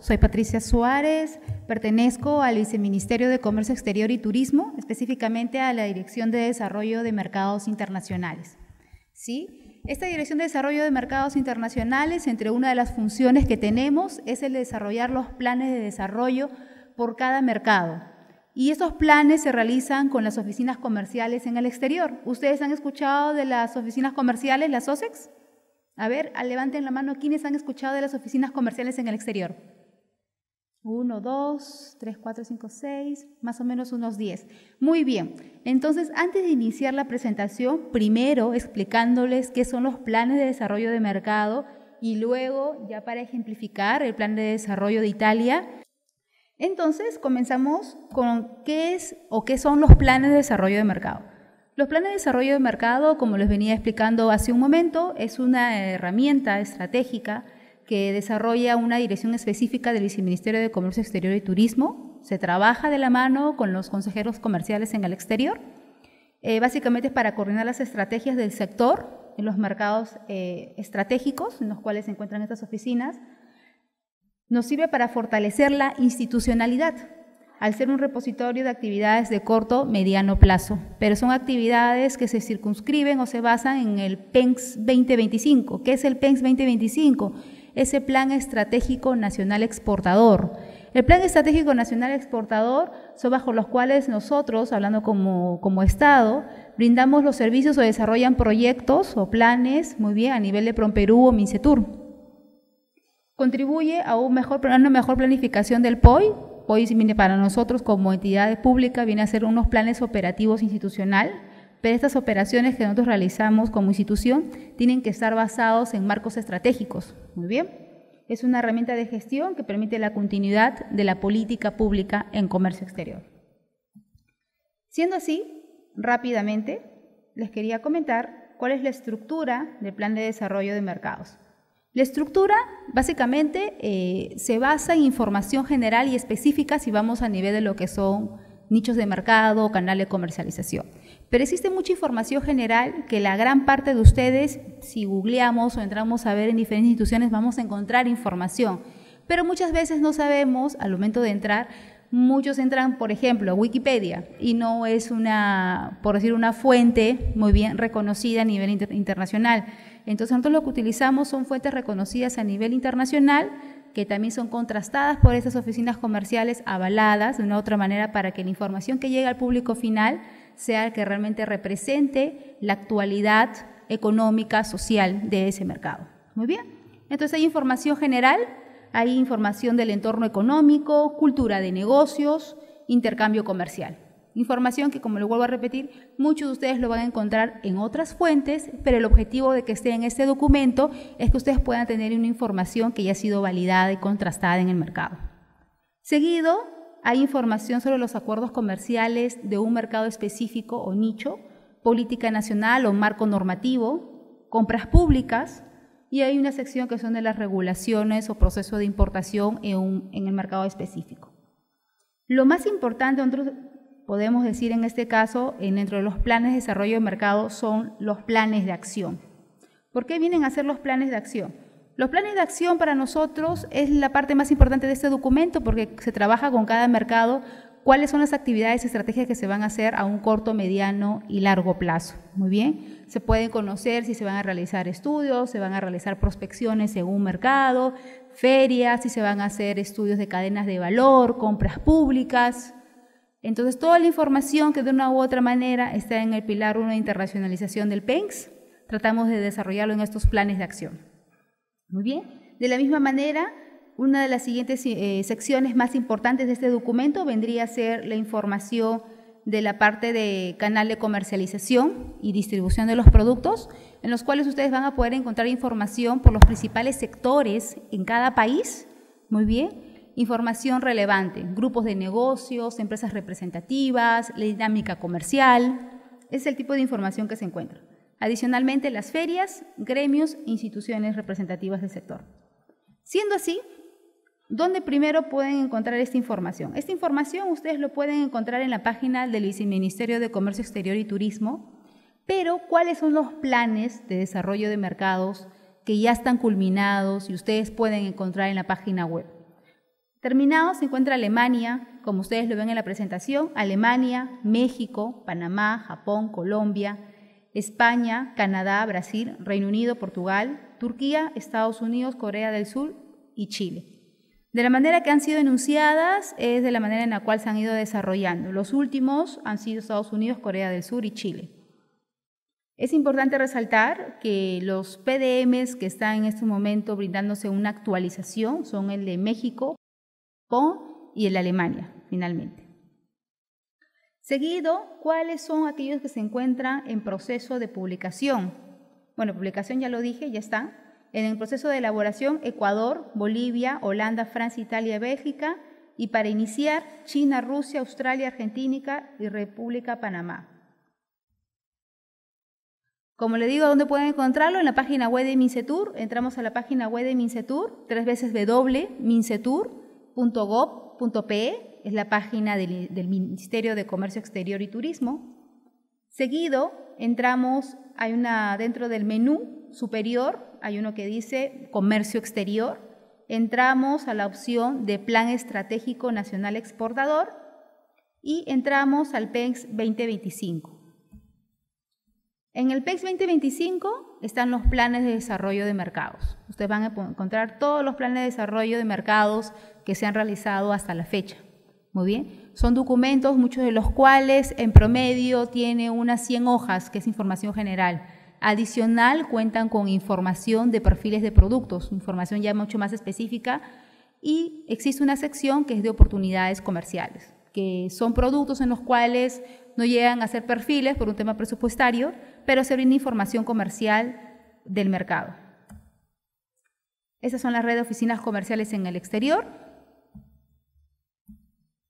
Soy Patricia Suárez, pertenezco al Viceministerio de Comercio Exterior y Turismo, específicamente a la Dirección de Desarrollo de Mercados Internacionales. ¿Sí? Esta Dirección de Desarrollo de Mercados Internacionales, entre una de las funciones que tenemos, es el de desarrollar los planes de desarrollo por cada mercado. Y estos planes se realizan con las oficinas comerciales en el exterior. ¿Ustedes han escuchado de las oficinas comerciales, las OSEX? A ver, levanten la mano, ¿quiénes han escuchado de las oficinas comerciales en el exterior? Uno, dos, tres, cuatro, cinco, seis, más o menos unos diez. Muy bien. Entonces, antes de iniciar la presentación, primero explicándoles qué son los planes de desarrollo de mercado y luego, ya para ejemplificar, el plan de desarrollo de Italia. Entonces, comenzamos con qué es o qué son los planes de desarrollo de mercado. Los planes de desarrollo de mercado, como les venía explicando hace un momento, es una herramienta estratégica que desarrolla una dirección específica del Viceministerio de Comercio Exterior y Turismo. Se trabaja de la mano con los consejeros comerciales en el exterior. Eh, básicamente es para coordinar las estrategias del sector en los mercados eh, estratégicos en los cuales se encuentran estas oficinas. Nos sirve para fortalecer la institucionalidad al ser un repositorio de actividades de corto, mediano plazo, pero son actividades que se circunscriben o se basan en el PENS 2025. ¿Qué es el PENS 2025? Ese Plan Estratégico Nacional Exportador. El Plan Estratégico Nacional Exportador son bajo los cuales nosotros, hablando como, como Estado, brindamos los servicios o desarrollan proyectos o planes, muy bien, a nivel de Promperú o Mincetur. Contribuye a, un mejor, una mejor planificación del POI. POI para nosotros como entidad pública viene a ser unos planes operativos institucional pero estas operaciones que nosotros realizamos como institución tienen que estar basados en marcos estratégicos. Muy bien. Es una herramienta de gestión que permite la continuidad de la política pública en comercio exterior. Siendo así, rápidamente les quería comentar cuál es la estructura del plan de desarrollo de mercados. La estructura básicamente eh, se basa en información general y específica si vamos a nivel de lo que son nichos de mercado, canal de comercialización. Pero existe mucha información general que la gran parte de ustedes, si googleamos o entramos a ver en diferentes instituciones, vamos a encontrar información. Pero muchas veces no sabemos, al momento de entrar, muchos entran, por ejemplo, a Wikipedia y no es una, por decir, una fuente muy bien reconocida a nivel internacional. Entonces nosotros lo que utilizamos son fuentes reconocidas a nivel internacional que también son contrastadas por esas oficinas comerciales avaladas de una u otra manera para que la información que llegue al público final sea el que realmente represente la actualidad económica, social de ese mercado. Muy bien. Entonces hay información general, hay información del entorno económico, cultura de negocios, intercambio comercial. Información que, como lo vuelvo a repetir, muchos de ustedes lo van a encontrar en otras fuentes, pero el objetivo de que esté en este documento es que ustedes puedan tener una información que ya ha sido validada y contrastada en el mercado. Seguido, hay información sobre los acuerdos comerciales de un mercado específico o nicho, política nacional o marco normativo, compras públicas, y hay una sección que son de las regulaciones o procesos de importación en, el mercado específico. Lo más importante, podemos decir en este caso, dentro de los planes de desarrollo de mercado, son los planes de acción. ¿Por qué vienen a ser los planes de acción? Los planes de acción para nosotros es la parte más importante de este documento porque se trabaja con cada mercado cuáles son las actividades y estrategias que se van a hacer a un corto, mediano y largo plazo. Muy bien, se pueden conocer si se van a realizar estudios, se van a realizar prospecciones un mercado, ferias, si se van a hacer estudios de cadenas de valor, compras públicas. Entonces, toda la información que de una u otra manera está en el pilar 1 de internacionalización del PENX, tratamos de desarrollarlo en estos planes de acción. Muy bien. De la misma manera, una de las siguientes eh, secciones más importantes de este documento vendría a ser la información de la parte de canal de comercialización y distribución de los productos, en los cuales ustedes van a poder encontrar información por los principales sectores en cada país. Muy bien. Información relevante, grupos de negocios, empresas representativas, la dinámica comercial. Es el tipo de información que se encuentra. Adicionalmente, las ferias, gremios e instituciones representativas del sector. Siendo así, ¿dónde primero pueden encontrar esta información? Esta información ustedes lo pueden encontrar en la página del Viceministerio de Comercio Exterior y Turismo, pero ¿cuáles son los planes de desarrollo de mercados que ya están culminados y ustedes pueden encontrar en la página web? Terminado se encuentra Alemania, como ustedes lo ven en la presentación, Alemania, México, Panamá, Japón, Colombia, España, Canadá, Brasil, Reino Unido, Portugal, Turquía, Estados Unidos, Corea del Sur y Chile. De la manera que han sido enunciadas es de la manera en la cual se han ido desarrollando. Los últimos han sido Estados Unidos, Corea del Sur y Chile. Es importante resaltar que los PDMs que están en este momento brindándose una actualización son el de México, Japón y el de Alemania, finalmente. Seguido, ¿cuáles son aquellos que se encuentran en proceso de publicación? Bueno, publicación ya lo dije, ya están. En el proceso de elaboración, Ecuador, Bolivia, Holanda, Francia, Italia, Bélgica. Y para iniciar, China, Rusia, Australia, Argentina y República Panamá. Como le digo, ¿dónde pueden encontrarlo? En la página web de Mincetur. Entramos a la página web de Mincetur, tres veces www.mincetur.gov.pe, es la página del, Ministerio de Comercio Exterior y Turismo. Seguido, entramos, hay una, dentro del menú superior, hay uno que dice comercio exterior, entramos a la opción de Plan Estratégico Nacional Exportador y entramos al PEX 2025. En el PEX 2025 están los planes de desarrollo de mercados. Ustedes van a encontrar todos los planes de desarrollo de mercados que se han realizado hasta la fecha. Muy bien. Son documentos, muchos de los cuales en promedio tiene unas 100 hojas, que es información general. Adicional, cuentan con información de perfiles de productos, información ya mucho más específica, y existe una sección que es de oportunidades comerciales, que son productos en los cuales no llegan a ser perfiles por un tema presupuestario, pero se brinda información comercial del mercado. Esas son las redes de oficinas comerciales en el exterior.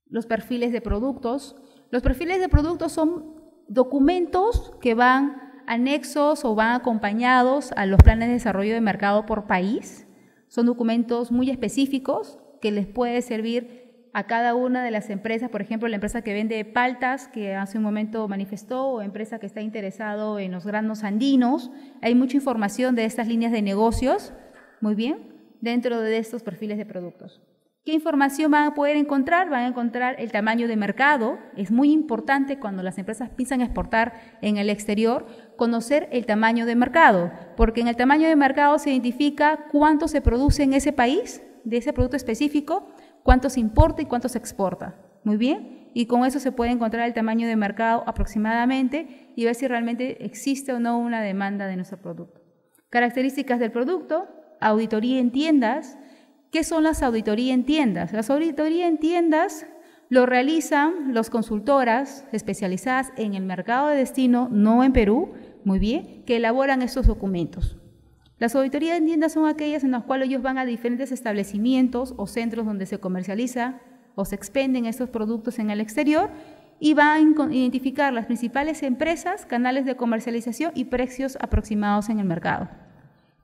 Los perfiles de productos. Los perfiles de productos son documentos que van anexos o van acompañados a los planes de desarrollo de mercado por país. Son documentos muy específicos que les puede servir a cada una de las empresas, por ejemplo, la empresa que vende paltas, que hace un momento manifestó, o empresa que está interesado en los granos andinos. Hay mucha información de estas líneas de negocios, muy bien, dentro de estos perfiles de productos. ¿Qué información van a poder encontrar? Van a encontrar el tamaño de mercado. Es muy importante cuando las empresas piensan exportar en el exterior, conocer el tamaño de mercado, porque en el tamaño de mercado se identifica cuánto se produce en ese país, de ese producto específico, cuánto se importa y cuánto se exporta. Muy bien. Y con eso se puede encontrar el tamaño de mercado aproximadamente y ver si realmente existe o no una demanda de nuestro producto. Características del producto, auditoría en tiendas, ¿Qué son las auditorías en tiendas? Las auditorías en tiendas lo realizan las consultoras especializadas en el mercado de destino, no en Perú, muy bien, que elaboran estos documentos. Las auditorías en tiendas son aquellas en las cuales ellos van a diferentes establecimientos o centros donde se comercializa o se expenden estos productos en el exterior y van a identificar las principales empresas, canales de comercialización y precios aproximados en el mercado.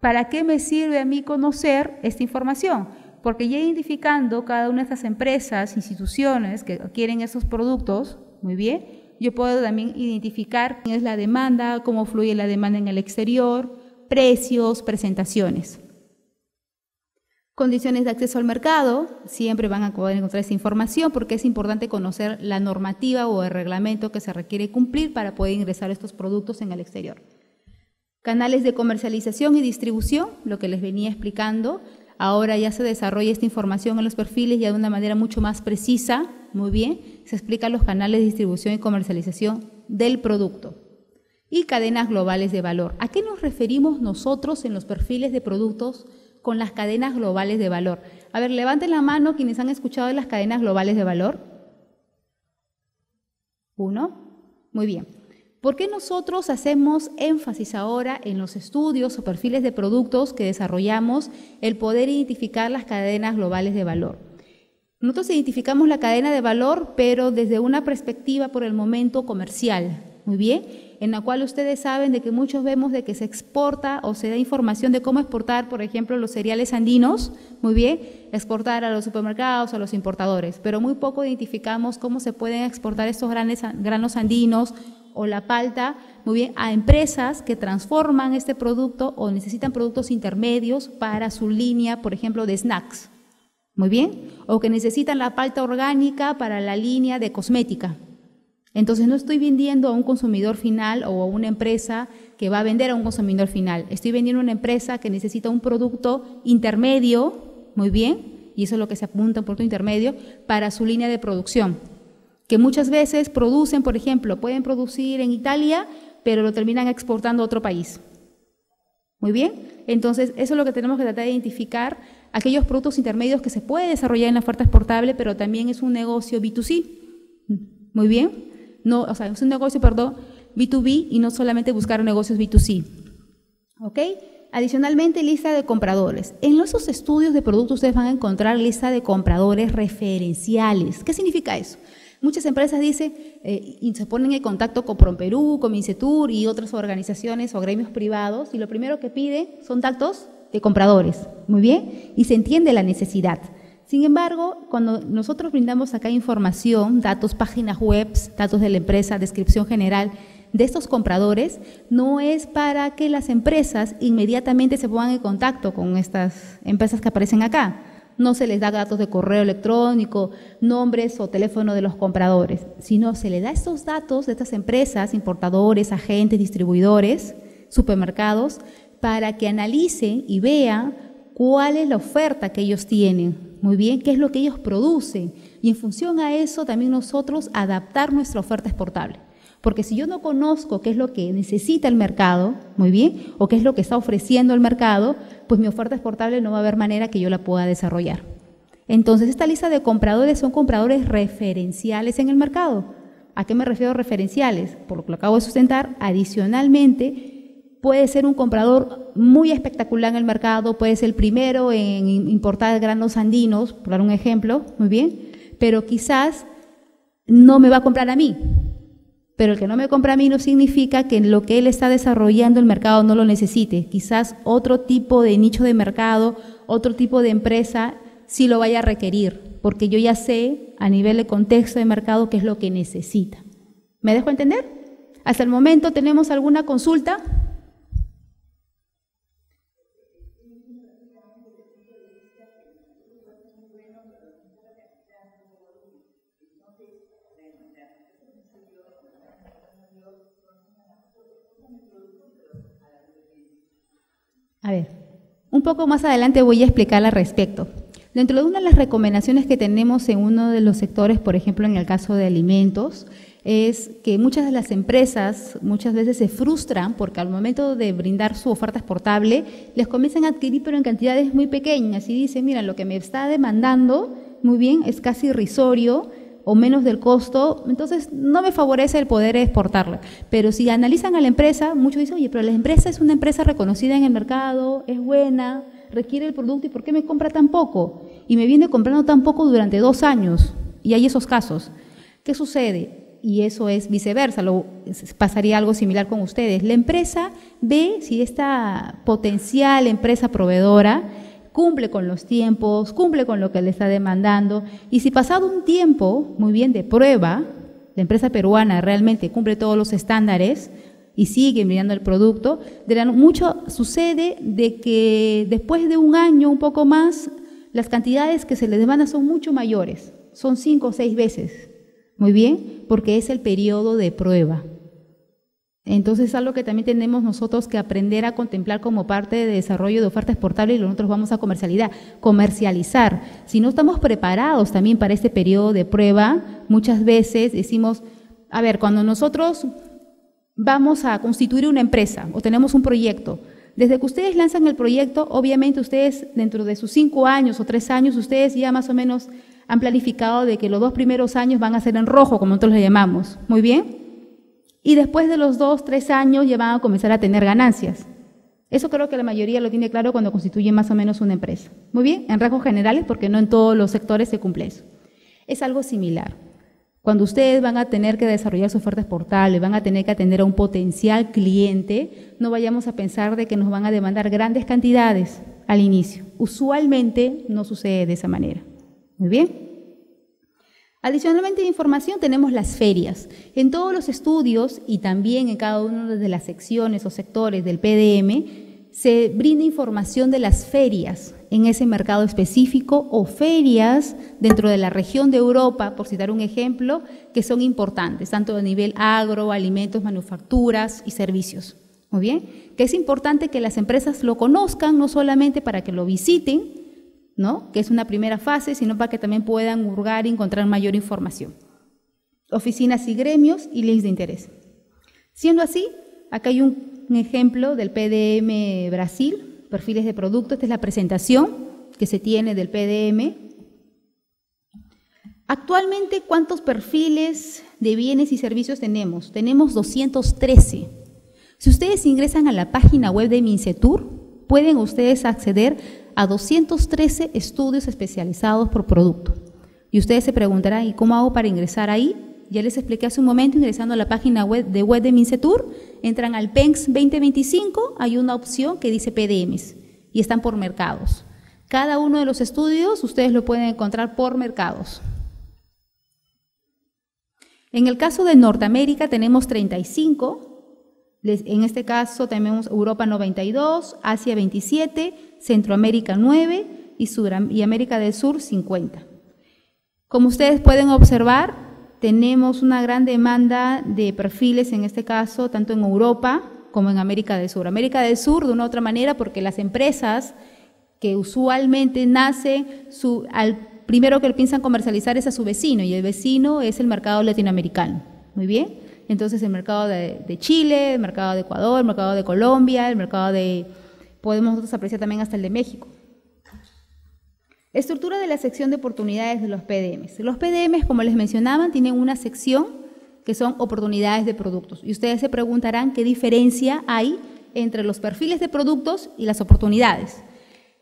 ¿Para qué me sirve a mí conocer esta información? Porque ya identificando cada una de estas empresas, instituciones que quieren esos productos, muy bien, yo puedo también identificar quién es la demanda, cómo fluye la demanda en el exterior, precios, presentaciones. Condiciones de acceso al mercado, siempre van a poder encontrar esa información porque es importante conocer la normativa o el reglamento que se requiere cumplir para poder ingresar estos productos en el exterior. Canales de comercialización y distribución, lo que les venía explicando. Ahora ya se desarrolla esta información en los perfiles ya de una manera mucho más precisa. Muy bien, se explican los canales de distribución y comercialización del producto. Y cadenas globales de valor. ¿A qué nos referimos nosotros en los perfiles de productos con las cadenas globales de valor? A ver, levanten la mano quienes han escuchado de las cadenas globales de valor. Uno. Muy bien. ¿Por qué nosotros hacemos énfasis ahora en los estudios o perfiles de productos que desarrollamos el poder identificar las cadenas globales de valor? Nosotros identificamos la cadena de valor, pero desde una perspectiva por el momento comercial, muy bien, en la cual ustedes saben de que muchos vemos de que se exporta o se da información de cómo exportar, por ejemplo, los cereales andinos, muy bien, exportar a los supermercados, a los importadores, pero muy poco identificamos cómo se pueden exportar estos granos andinos o la palta, muy bien, a empresas que transforman este producto o necesitan productos intermedios para su línea, por ejemplo, de snacks. Muy bien. O que necesitan la palta orgánica para la línea de cosmética. Entonces no estoy vendiendo a un consumidor final o a una empresa que va a vender a un consumidor final. Estoy vendiendo a una empresa que necesita un producto intermedio, muy bien, y eso es lo que se apunta, un producto intermedio, para su línea de producción. Que muchas veces producen, por ejemplo, pueden producir en Italia, pero lo terminan exportando a otro país. Muy bien, entonces eso es lo que tenemos que tratar de identificar, aquellos productos intermedios que se puede desarrollar en la oferta exportable, pero también es un negocio B2C. Muy bien, no, o sea, es un negocio, perdón, B2B y no solamente buscar negocios B2C. ¿Ok? Adicionalmente, lista de compradores. En esos estudios de productos ustedes van a encontrar lista de compradores referenciales. ¿Qué significa eso? Muchas empresas dicen eh, y se ponen en contacto con PromPerú, con Mincetur y otras organizaciones o gremios privados y lo primero que pide son datos de compradores. Muy bien. Y se entiende la necesidad. Sin embargo, cuando nosotros brindamos acá información, datos, páginas web, datos de la empresa, descripción general de estos compradores, no es para que las empresas inmediatamente se pongan en contacto con estas empresas que aparecen acá. No se les da datos de correo electrónico, nombres o teléfono de los compradores, sino se le da estos datos de estas empresas, importadores, agentes, distribuidores, supermercados, para que analicen y vean cuál es la oferta que ellos tienen, muy bien, qué es lo que ellos producen y en función a eso también nosotros adaptar nuestra oferta exportable. Porque si yo no conozco qué es lo que necesita el mercado, muy bien, o qué es lo que está ofreciendo el mercado, pues mi oferta exportable no va a haber manera que yo la pueda desarrollar. Entonces, esta lista de compradores son compradores referenciales en el mercado. ¿A qué me refiero referenciales? Por lo que lo acabo de sustentar, adicionalmente puede ser un comprador muy espectacular en el mercado, puede ser el primero en importar granos andinos, por dar un ejemplo, muy bien, pero quizás no me va a comprar a mí. Pero el que no me compra a mí no significa que lo que él está desarrollando el mercado no lo necesite. Quizás otro tipo de nicho de mercado, otro tipo de empresa sí lo vaya a requerir, porque yo ya sé a nivel de contexto de mercado qué es lo que necesita. ¿Me dejo entender? Hasta el momento tenemos alguna consulta. A ver, un poco más adelante voy a explicar al respecto. Dentro de una de las recomendaciones que tenemos en uno de los sectores, por ejemplo en el caso de alimentos, es que muchas de las empresas muchas veces se frustran porque al momento de brindar su oferta exportable les comienzan a adquirir pero en cantidades muy pequeñas y dicen, mira, lo que me está demandando, muy bien, es casi irrisorio, o menos del costo, entonces no me favorece el poder exportarla. Pero si analizan a la empresa, muchos dicen, oye, pero la empresa es una empresa reconocida en el mercado, es buena, requiere el producto, ¿y por qué me compra tan poco? Y me viene comprando tan poco durante dos años. Y hay esos casos. ¿Qué sucede? Y eso es viceversa, lo, pasaría algo similar con ustedes. La empresa ve si esta potencial empresa proveedora cumple con los tiempos, cumple con lo que le está demandando. Y si pasado un tiempo, muy bien, de prueba, la empresa peruana realmente cumple todos los estándares y sigue brindando el producto, mucho sucede de que después de un año, un poco más, las cantidades que se le demandan son mucho mayores, son cinco o seis veces. Muy bien, porque es el periodo de prueba. Entonces es algo que también tenemos nosotros que aprender a contemplar como parte de desarrollo de oferta exportable y nosotros vamos a comercializar. comercializar. Si no estamos preparados también para este periodo de prueba, muchas veces decimos, a ver, cuando nosotros vamos a constituir una empresa o tenemos un proyecto, desde que ustedes lanzan el proyecto, obviamente ustedes dentro de sus cinco años o tres años, ustedes ya más o menos han planificado de que los dos primeros años van a ser en rojo, como nosotros le llamamos. Muy bien. Y después de los dos, tres años ya van a comenzar a tener ganancias. Eso creo que la mayoría lo tiene claro cuando constituye más o menos una empresa. Muy bien, en rasgos generales, porque no en todos los sectores se cumple eso. Es algo similar. Cuando ustedes van a tener que desarrollar su oferta exportable, van a tener que atender a un potencial cliente, no vayamos a pensar de que nos van a demandar grandes cantidades al inicio. Usualmente no sucede de esa manera. Muy bien. Adicionalmente de información tenemos las ferias. En todos los estudios y también en cada una de las secciones o sectores del PDM se brinda información de las ferias en ese mercado específico o ferias dentro de la región de Europa, por citar un ejemplo, que son importantes, tanto a nivel agro, alimentos, manufacturas y servicios. Muy bien, que es importante que las empresas lo conozcan, no solamente para que lo visiten, ¿no? que es una primera fase, sino para que también puedan hurgar y encontrar mayor información. Oficinas y gremios y links de interés. Siendo así, acá hay un ejemplo del PDM Brasil, perfiles de producto. Esta es la presentación que se tiene del PDM. Actualmente, ¿cuántos perfiles de bienes y servicios tenemos? Tenemos 213. Si ustedes ingresan a la página web de Mincetur, pueden ustedes acceder a 213 estudios especializados por producto. Y ustedes se preguntarán, ¿y cómo hago para ingresar ahí? Ya les expliqué hace un momento, ingresando a la página web de web de Mincetur, entran al PENS 2025, hay una opción que dice PDMs y están por mercados. Cada uno de los estudios ustedes lo pueden encontrar por mercados. En el caso de Norteamérica tenemos 35, en este caso tenemos Europa 92, Asia 27, Centroamérica 9 y, y América del Sur 50. Como ustedes pueden observar, tenemos una gran demanda de perfiles, en este caso, tanto en Europa como en América del Sur. América del Sur, de una u otra manera, porque las empresas que usualmente nacen, al primero que piensan comercializar es a su vecino, y el vecino es el mercado latinoamericano. Muy bien. Entonces, el mercado de, de Chile, el mercado de Ecuador, el mercado de Colombia, el mercado de, podemos nosotros apreciar también hasta el de México. Estructura de la sección de oportunidades de los PDMs. Los PDMs, como les mencionaban, tienen una sección que son oportunidades de productos. Y ustedes se preguntarán qué diferencia hay entre los perfiles de productos y las oportunidades.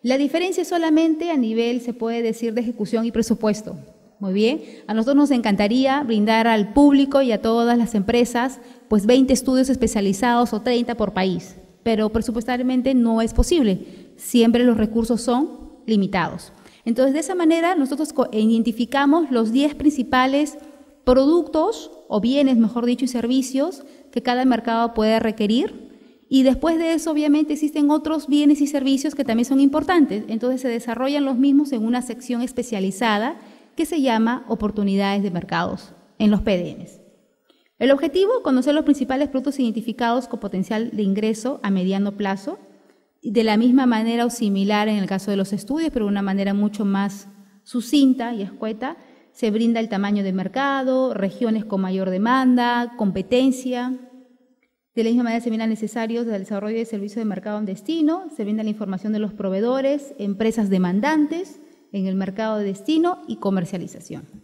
La diferencia es solamente a nivel, se puede decir, de ejecución y presupuesto. Muy bien, a nosotros nos encantaría brindar al público y a todas las empresas pues 20 estudios especializados o 30 por país, pero presupuestariamente no es posible. Siempre los recursos son limitados. Entonces, de esa manera nosotros identificamos los 10 principales productos o bienes, mejor dicho, y servicios que cada mercado puede requerir. Y después de eso, obviamente, existen otros bienes y servicios que también son importantes. Entonces, se desarrollan los mismos en una sección especializada que se llama oportunidades de mercados en los PDMs. El objetivo, conocer los principales productos identificados con potencial de ingreso a mediano plazo, de la misma manera o similar en el caso de los estudios, pero de una manera mucho más sucinta y escueta, se brinda el tamaño de mercado, regiones con mayor demanda, competencia. De la misma manera se brindan necesarios del desarrollo de servicios de mercado en destino, se brinda la información de los proveedores, empresas demandantes en el mercado de destino y comercialización.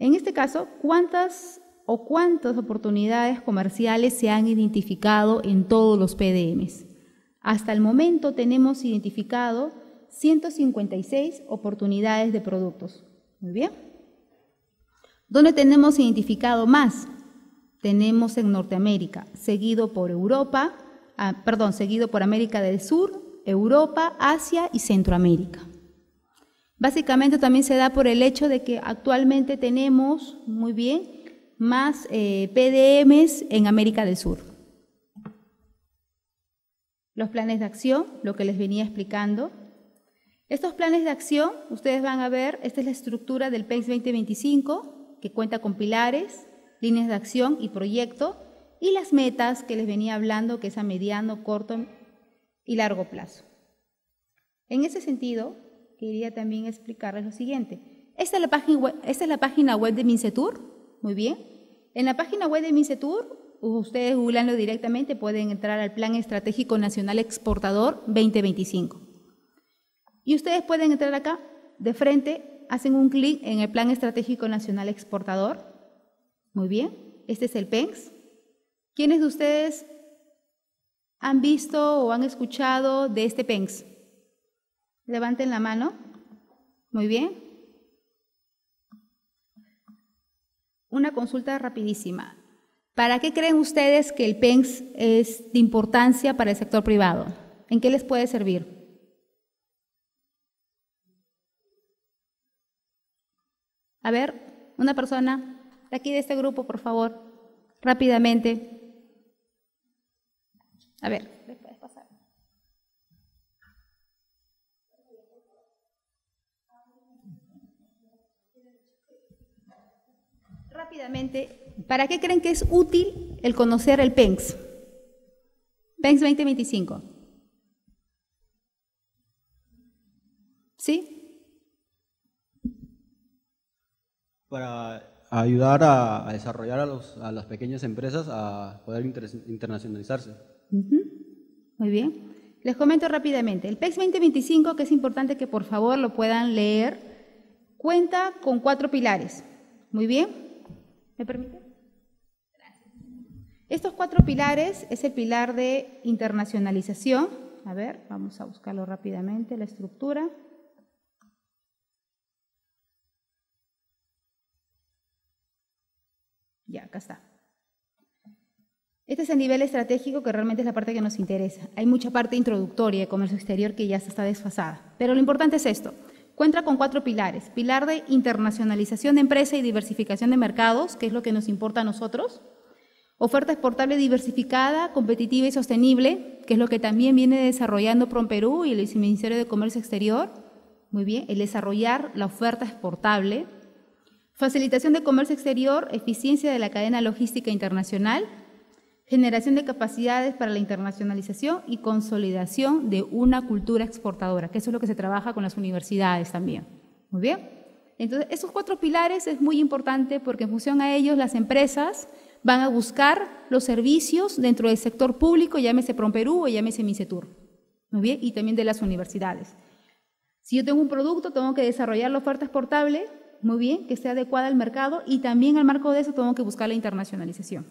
En este caso, ¿cuántas o cuántas oportunidades comerciales se han identificado en todos los PDMs. Hasta el momento tenemos identificado 156 oportunidades de productos. Muy bien. ¿Dónde tenemos identificado más? Tenemos en Norteamérica, seguido por Europa, ah, perdón, seguido por América del Sur, Europa, Asia y Centroamérica. Básicamente también se da por el hecho de que actualmente tenemos, muy bien, más eh, PDMs en América del Sur. Los planes de acción, lo que les venía explicando. Estos planes de acción, ustedes van a ver, esta es la estructura del PEX 2025, que cuenta con pilares, líneas de acción y proyecto, y las metas que les venía hablando, que es a mediano, corto y largo plazo. En ese sentido, quería también explicarles lo siguiente. Esta es la página web, esta es la página web de Mincetur, muy bien. En la página web de Mincetur, ustedes googleando directamente pueden entrar al Plan Estratégico Nacional Exportador 2025. Y ustedes pueden entrar acá de frente, hacen un clic en el Plan Estratégico Nacional Exportador. Muy bien, este es el PENS. ¿Quiénes de ustedes han visto o han escuchado de este PENS? Levanten la mano. Muy bien. Una consulta rapidísima. ¿Para qué creen ustedes que el PENS es de importancia para el sector privado? ¿En qué les puede servir? A ver, una persona de aquí de este grupo, por favor, rápidamente. A ver, Rápidamente, ¿para qué creen que es útil el conocer el PENS? PENS 2025. ¿Sí? Para ayudar a, desarrollar a, los, a, las pequeñas empresas a poder internacionalizarse. Muy bien. Les comento rápidamente. El PEX 2025, que es importante que por favor lo puedan leer, cuenta con cuatro pilares. Muy bien. ¿Me permite? Estos cuatro pilares es el pilar de internacionalización. A ver, vamos a buscarlo rápidamente, la estructura. Ya, acá está. Este es el nivel estratégico que realmente es la parte que nos interesa. Hay mucha parte introductoria de comercio exterior que ya está desfasada. Pero lo importante es esto. Cuenta con cuatro pilares. Pilar de internacionalización de empresa y diversificación de mercados, que es lo que nos importa a nosotros. Oferta exportable diversificada, competitiva y sostenible, que es lo que también viene desarrollando PROMPERÚ y el Ministerio de Comercio Exterior. Muy bien, el desarrollar la oferta exportable Facilitación de comercio exterior, eficiencia de la cadena logística internacional, generación de capacidades para la internacionalización y consolidación de una cultura exportadora, que eso es lo que se trabaja con las universidades también. Muy bien. Entonces, esos cuatro pilares es muy importante porque en función a ellos las empresas van a buscar los servicios dentro del sector público, llámese PROMPERÚ o llámese MINCETUR. Muy bien, y también de las universidades. Si yo tengo un producto, tengo que desarrollar la oferta exportable muy bien, que esté adecuada al mercado y también al marco de eso tengo que buscar la internacionalización.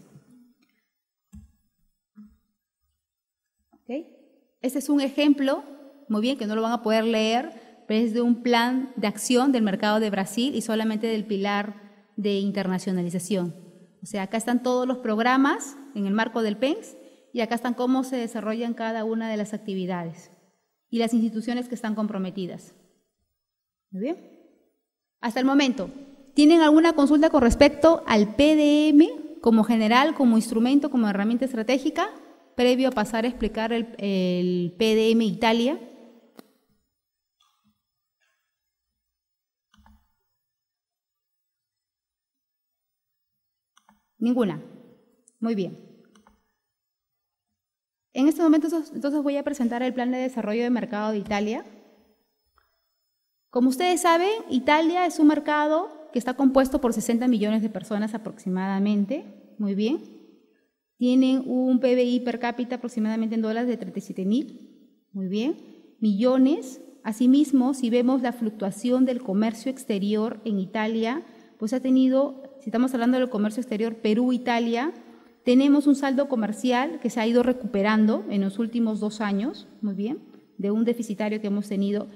¿Okay? Este es un ejemplo, muy bien, que no lo van a poder leer, pero es de un plan de acción del mercado de Brasil y solamente del pilar de internacionalización. O sea, acá están todos los programas en el marco del PENS y acá están cómo se desarrollan cada una de las actividades y las instituciones que están comprometidas. ¿Muy bien? Hasta el momento, ¿tienen alguna consulta con respecto al PDM como general, como instrumento, como herramienta estratégica, previo a pasar a explicar el, PDM Italia? Ninguna. Muy bien. En este momento entonces voy a presentar el plan de desarrollo de mercado de Italia. Como ustedes saben, Italia es un mercado que está compuesto por 60 millones de personas aproximadamente, muy bien. Tienen un PBI per cápita aproximadamente en dólares de 37 mil, muy bien. Millones. Asimismo, si vemos la fluctuación del comercio exterior en Italia, pues ha tenido, si estamos hablando del comercio exterior Perú-Italia, tenemos un saldo comercial que se ha ido recuperando en los últimos dos años, muy bien, de un deficitario que hemos tenido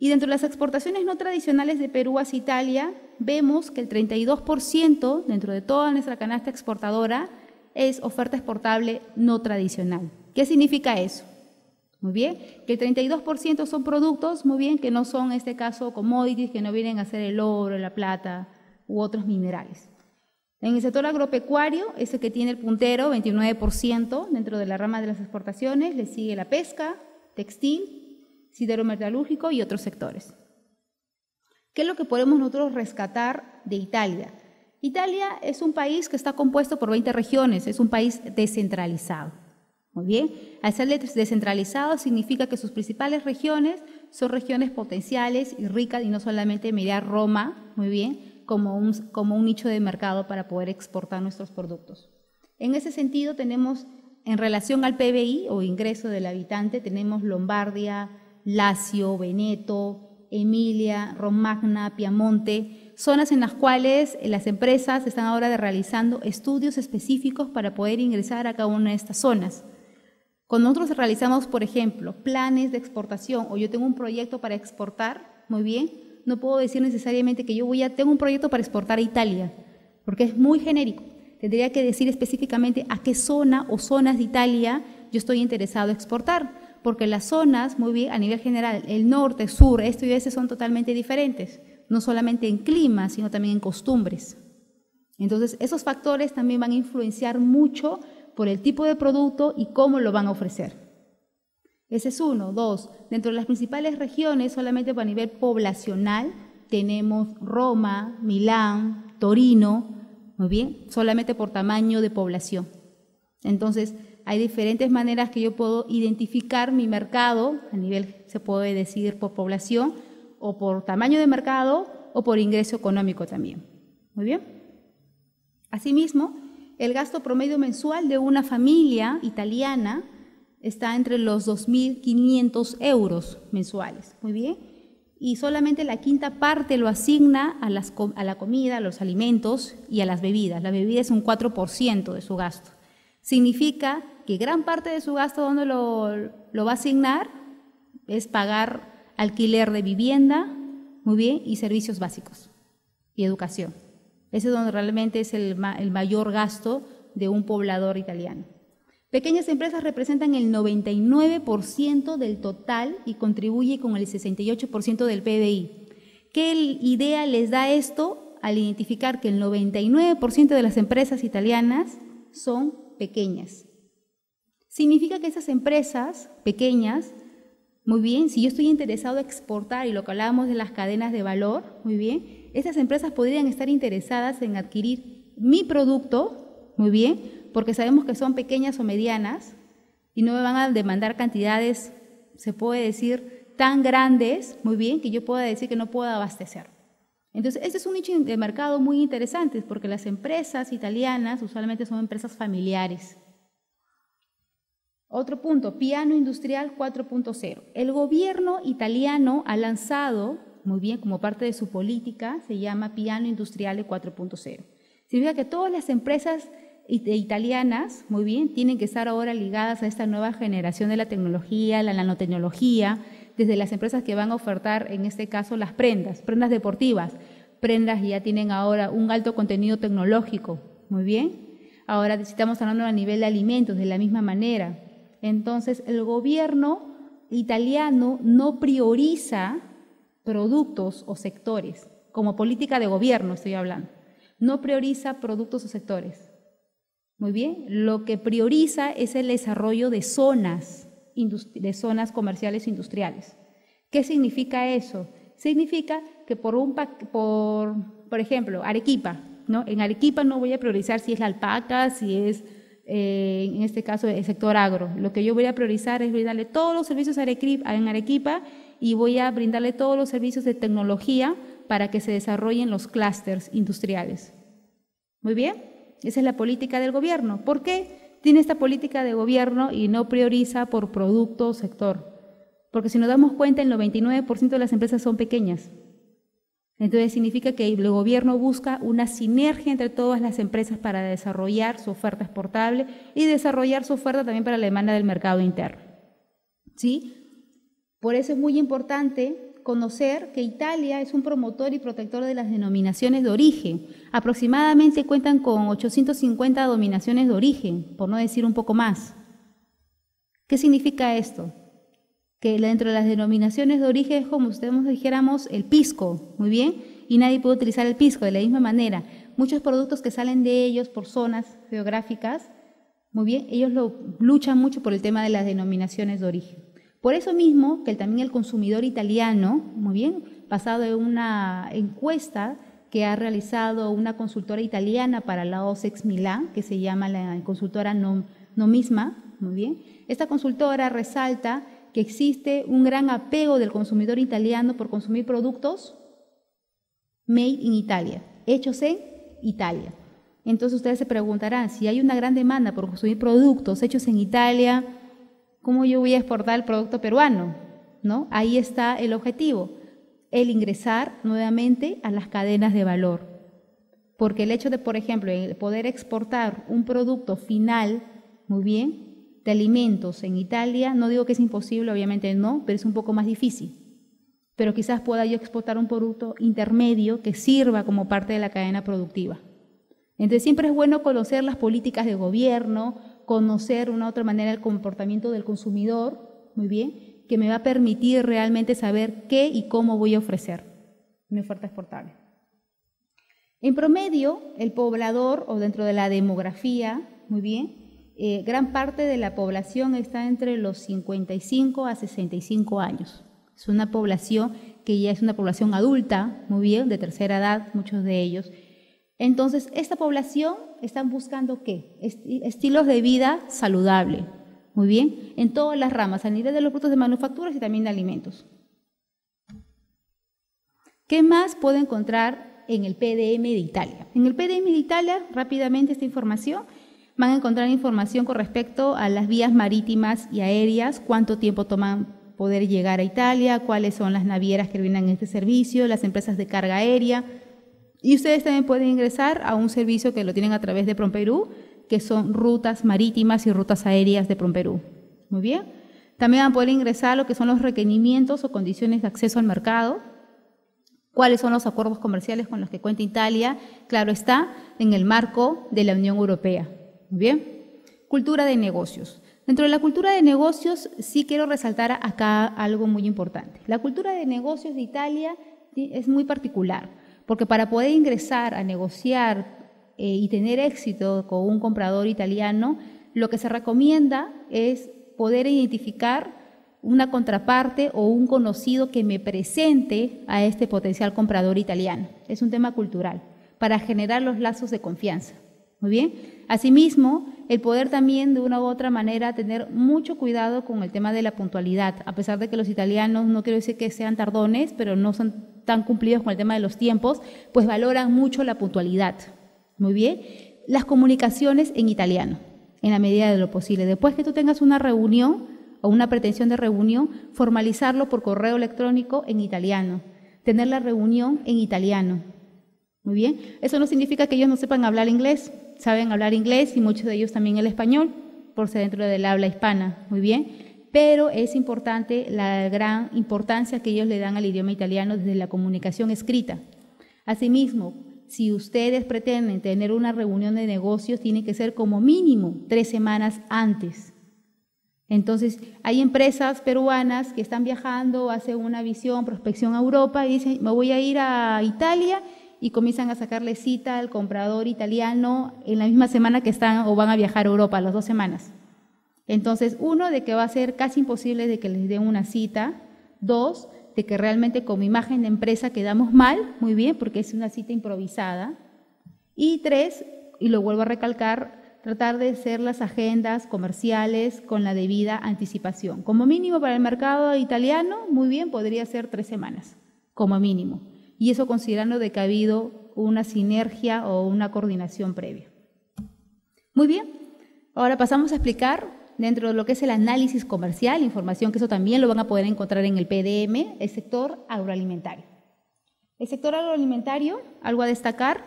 y dentro de las exportaciones no tradicionales de Perú hacia Italia, vemos que el 32% dentro de toda nuestra canasta exportadora es oferta exportable no tradicional. ¿Qué significa eso? Muy bien, que el 32% son productos, muy bien, que no son en este caso commodities, que no vienen a ser el oro, la plata u otros minerales. En el sector agropecuario, ese que tiene el puntero, 29% dentro de la rama de las exportaciones, le sigue la pesca, textil, siderometalúrgico y otros sectores. ¿Qué es lo que podemos nosotros rescatar de Italia? Italia es un país que está compuesto por 20 regiones, es un país descentralizado. Muy bien, al ser descentralizado significa que sus principales regiones son regiones potenciales y ricas y no solamente mirar Roma, muy bien, como un, como un nicho de mercado para poder exportar nuestros productos. En ese sentido tenemos, en relación al PBI o ingreso del habitante, tenemos Lombardia, Lacio, Veneto, Emilia, Romagna, Piamonte, zonas en las cuales las empresas están ahora realizando estudios específicos para poder ingresar a cada una de estas zonas. Cuando nosotros realizamos, por ejemplo, planes de exportación o yo tengo un proyecto para exportar, muy bien, no puedo decir necesariamente que yo voy a tengo un proyecto para exportar a Italia, porque es muy genérico. Tendría que decir específicamente a qué zona o zonas de Italia yo estoy interesado en exportar porque las zonas, muy bien, a nivel general, el norte, sur, este y oeste son totalmente diferentes, no solamente en clima, sino también en costumbres. Entonces, esos factores también van a influenciar mucho por el tipo de producto y cómo lo van a ofrecer. Ese es uno. Dos, dentro de las principales regiones, solamente a nivel poblacional, tenemos Roma, Milán, Torino, muy bien, solamente por tamaño de población. Entonces, hay diferentes maneras que yo puedo identificar mi mercado, a nivel, se puede decir, por población, o por tamaño de mercado, o por ingreso económico también. Muy bien. Asimismo, el gasto promedio mensual de una familia italiana está entre los 2.500 euros mensuales. Muy bien. Y solamente la quinta parte lo asigna a, a, la comida, a los alimentos y a las bebidas. La bebida es un 4% de su gasto. Significa que gran parte de su gasto, donde lo, lo va a asignar? Es pagar alquiler de vivienda, muy bien, y servicios básicos y educación. Ese es donde realmente es el, mayor gasto de un poblador italiano. Pequeñas empresas representan el 99% del total y contribuye con el 68% del PBI. ¿Qué idea les da esto al identificar que el 99% de las empresas italianas son pequeñas? Significa que esas empresas pequeñas, muy bien, si yo estoy interesado en exportar y lo que hablábamos de las cadenas de valor, muy bien, esas empresas podrían estar interesadas en adquirir mi producto, muy bien, porque sabemos que son pequeñas o medianas y no me van a demandar cantidades, se puede decir, tan grandes, muy bien, que yo pueda decir que no puedo abastecer. Entonces, este es un nicho de mercado muy interesante porque las empresas italianas usualmente son empresas familiares. Otro punto, piano industrial 4.0. El gobierno italiano ha lanzado, muy bien, como parte de su política, se llama piano industrial 4.0. Significa que todas las empresas italianas, muy bien, tienen que estar ahora ligadas a esta nueva generación de la tecnología, la nanotecnología, desde las empresas que van a ofertar, en este caso, las prendas, prendas deportivas, prendas que ya tienen ahora un alto contenido tecnológico, muy bien. Ahora estamos hablando a nivel de alimentos, de la misma manera. Entonces, el gobierno italiano no prioriza productos o sectores, como política de gobierno estoy hablando, no prioriza productos o sectores muy bien, lo que prioriza es el desarrollo de zonas, de zonas comerciales industriales. ¿Qué significa eso? Significa que por un por, por ejemplo, Arequipa, ¿no? En Arequipa no voy a priorizar si es la alpaca, si es eh, en este caso el sector agro. Lo que yo voy a priorizar es brindarle todos los servicios en Arequipa y voy a brindarle todos los servicios de tecnología para que se desarrollen los clústeres industriales. Muy bien. Esa es la política del gobierno. ¿Por qué tiene esta política de gobierno y no prioriza por producto o sector? Porque si nos damos cuenta, el 99% de las empresas son pequeñas. Entonces significa que el gobierno busca una sinergia entre todas las empresas para desarrollar su oferta exportable y desarrollar su oferta también para la demanda del mercado interno. ¿Sí? Por eso es muy importante conocer que Italia es un promotor y protector de las denominaciones de origen. Aproximadamente cuentan con 850 denominaciones de origen, por no decir un poco más. ¿Qué significa esto? Que dentro de las denominaciones de origen es como si dijéramos el pisco, muy bien, y nadie puede utilizar el pisco de la misma manera. Muchos productos que salen de ellos por zonas geográficas, muy bien, ellos lo, luchan mucho por el tema de las denominaciones de origen. Por eso mismo que también el consumidor italiano, muy bien, basado en una encuesta que ha realizado una consultora italiana para la OSEX Milán, que se llama la consultora no, misma, muy bien. Esta consultora resalta existe un gran apego del consumidor italiano por consumir productos made in Italia, hechos en Italia. Entonces ustedes se preguntarán, si hay una gran demanda por consumir productos hechos en Italia, ¿Cómo yo voy a exportar el producto peruano? ¿No? Ahí está el objetivo, el ingresar nuevamente a las cadenas de valor. Porque el hecho de, por ejemplo, poder exportar un producto final, muy bien, de alimentos en Italia, no digo que es imposible, obviamente no, pero es un poco más difícil. Pero quizás pueda yo exportar un producto intermedio que sirva como parte de la cadena productiva. Entonces siempre es bueno conocer las políticas de gobierno, conocer una otra manera el comportamiento del consumidor, muy bien, que me va a permitir realmente saber qué y cómo voy a ofrecer mi oferta exportable. En promedio, el poblador o dentro de la demografía, muy bien, eh, gran parte de la población está entre los 55 a 65 años. Es una población que ya es una población adulta, muy bien, de tercera edad, muchos de ellos. Entonces, esta población están buscando qué? Estilos de vida saludable, muy bien, en todas las ramas, a nivel de los productos de manufacturas y también de alimentos. ¿Qué más puedo encontrar en el PDM de Italia? En el PDM de Italia, rápidamente esta información, van a encontrar información con respecto a las vías marítimas y aéreas, cuánto tiempo toman poder llegar a Italia, cuáles son las navieras que en este servicio, las empresas de carga aérea. Y ustedes también pueden ingresar a un servicio que lo tienen a través de PromPerú, que son rutas marítimas y rutas aéreas de PromPerú. Muy bien. También van a poder ingresar a lo que son los requerimientos o condiciones de acceso al mercado, cuáles son los acuerdos comerciales con los que cuenta Italia, claro está, en el marco de la Unión Europea. Bien. Cultura de negocios. Dentro de la cultura de negocios sí quiero resaltar acá algo muy importante. La cultura de negocios de Italia es muy particular, porque para poder ingresar a negociar eh, y tener éxito con un comprador italiano, lo que se recomienda es poder identificar una contraparte o un conocido que me presente a este potencial comprador italiano. Es un tema cultural, para generar los lazos de confianza. Muy bien. Asimismo, el poder también de una u otra manera tener mucho cuidado con el tema de la puntualidad, a pesar de que los italianos, no quiero decir que sean tardones, pero no son tan cumplidos con el tema de los tiempos, pues valoran mucho la puntualidad. Muy bien. Las comunicaciones en italiano, en la medida de lo posible. Después que tú tengas una reunión o una pretensión de reunión, formalizarlo por correo electrónico en italiano. Tener la reunión en italiano. Muy bien. Eso no significa que ellos no sepan hablar inglés, saben hablar inglés y muchos de ellos también el español, por ser dentro del habla hispana, muy bien, pero es importante la gran importancia que ellos le dan al idioma italiano desde la comunicación escrita. Asimismo, si ustedes pretenden tener una reunión de negocios, tiene que ser como mínimo tres semanas antes. Entonces, hay empresas peruanas que están viajando, hacen una visión, prospección a Europa y dicen, me voy a ir a Italia y comienzan a sacarle cita al comprador italiano en la misma semana que están o van a viajar a Europa, las dos semanas. Entonces, uno, de que va a ser casi imposible de que les den una cita. Dos, de que realmente como imagen de empresa quedamos mal, muy bien, porque es una cita improvisada. Y tres, y lo vuelvo a recalcar, tratar de hacer las agendas comerciales con la debida anticipación. Como mínimo para el mercado italiano, muy bien, podría ser tres semanas, como mínimo y eso considerando de que ha habido una sinergia o una coordinación previa. Muy bien, ahora pasamos a explicar dentro de lo que es el análisis comercial, información que eso también lo van a poder encontrar en el PDM, el sector agroalimentario. El sector agroalimentario, algo a destacar,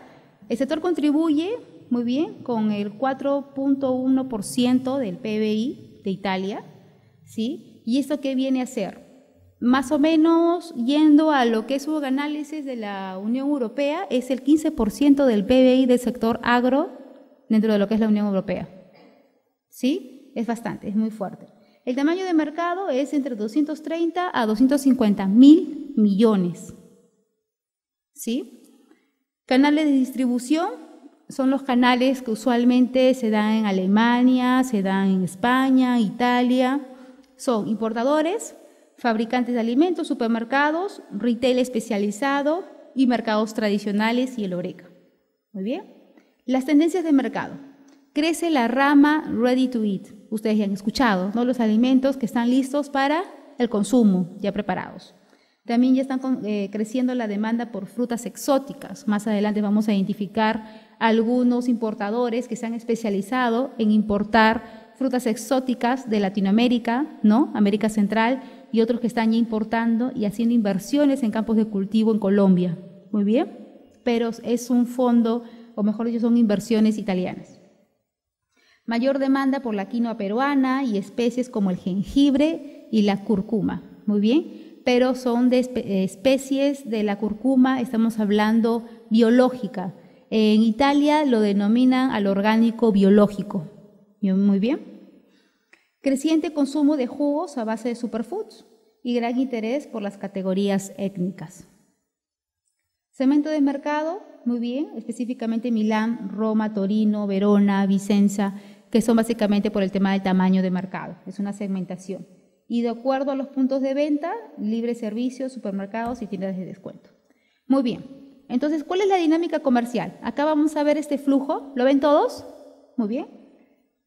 el sector contribuye muy bien con el 4.1% del PBI de Italia, ¿sí? ¿Y esto qué viene a ser? Más o menos yendo a lo que es su análisis de la Unión Europea, es el 15% del PBI del sector agro dentro de lo que es la Unión Europea. ¿Sí? Es bastante, es muy fuerte. El tamaño de mercado es entre 230 a 250 mil millones. ¿Sí? Canales de distribución son los canales que usualmente se dan en Alemania, se dan en España, Italia. Son importadores, fabricantes de alimentos, supermercados, retail especializado y mercados tradicionales y el Oreca. Muy bien. Las tendencias de mercado. Crece la rama ready to eat. Ustedes ya han escuchado, ¿no? Los alimentos que están listos para el consumo, ya preparados. También ya están eh, creciendo la demanda por frutas exóticas. Más adelante vamos a identificar algunos importadores que se han especializado en importar frutas exóticas de Latinoamérica, ¿no? América Central, y otros que están importando y haciendo inversiones en campos de cultivo en Colombia. Muy bien, pero es un fondo, o mejor dicho, son inversiones italianas. Mayor demanda por la quinoa peruana y especies como el jengibre y la cúrcuma. Muy bien, pero son de especies de la cúrcuma, estamos hablando biológica. En Italia lo denominan al orgánico biológico. Muy bien. Creciente consumo de jugos a base de superfoods y gran interés por las categorías étnicas. Cemento de mercado, muy bien, específicamente Milán, Roma, Torino, Verona, Vicenza, que son básicamente por el tema del tamaño de mercado. Es una segmentación. Y de acuerdo a los puntos de venta, libre servicios, supermercados y tiendas de descuento. Muy bien. Entonces, ¿cuál es la dinámica comercial? Acá vamos a ver este flujo. ¿Lo ven todos? Muy bien.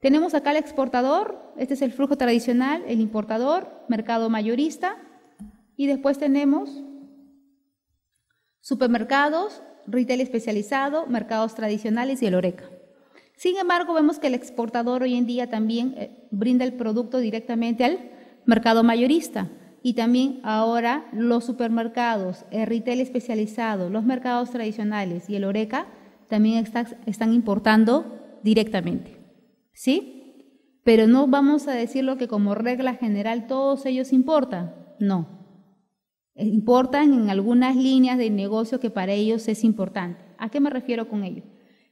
Tenemos acá el exportador, este es el flujo tradicional, el importador, mercado mayorista, y después tenemos supermercados, retail especializado, mercados tradicionales y el ORECA. Sin embargo, vemos que el exportador hoy en día también eh, brinda el producto directamente al mercado mayorista y también ahora los supermercados, el retail especializado, los mercados tradicionales y el ORECA también están importando directamente. ¿Sí? Pero no vamos a decirlo que como regla general todos ellos importan. No. Importan en algunas líneas de negocio que para ellos es importante. ¿A qué me refiero con ello?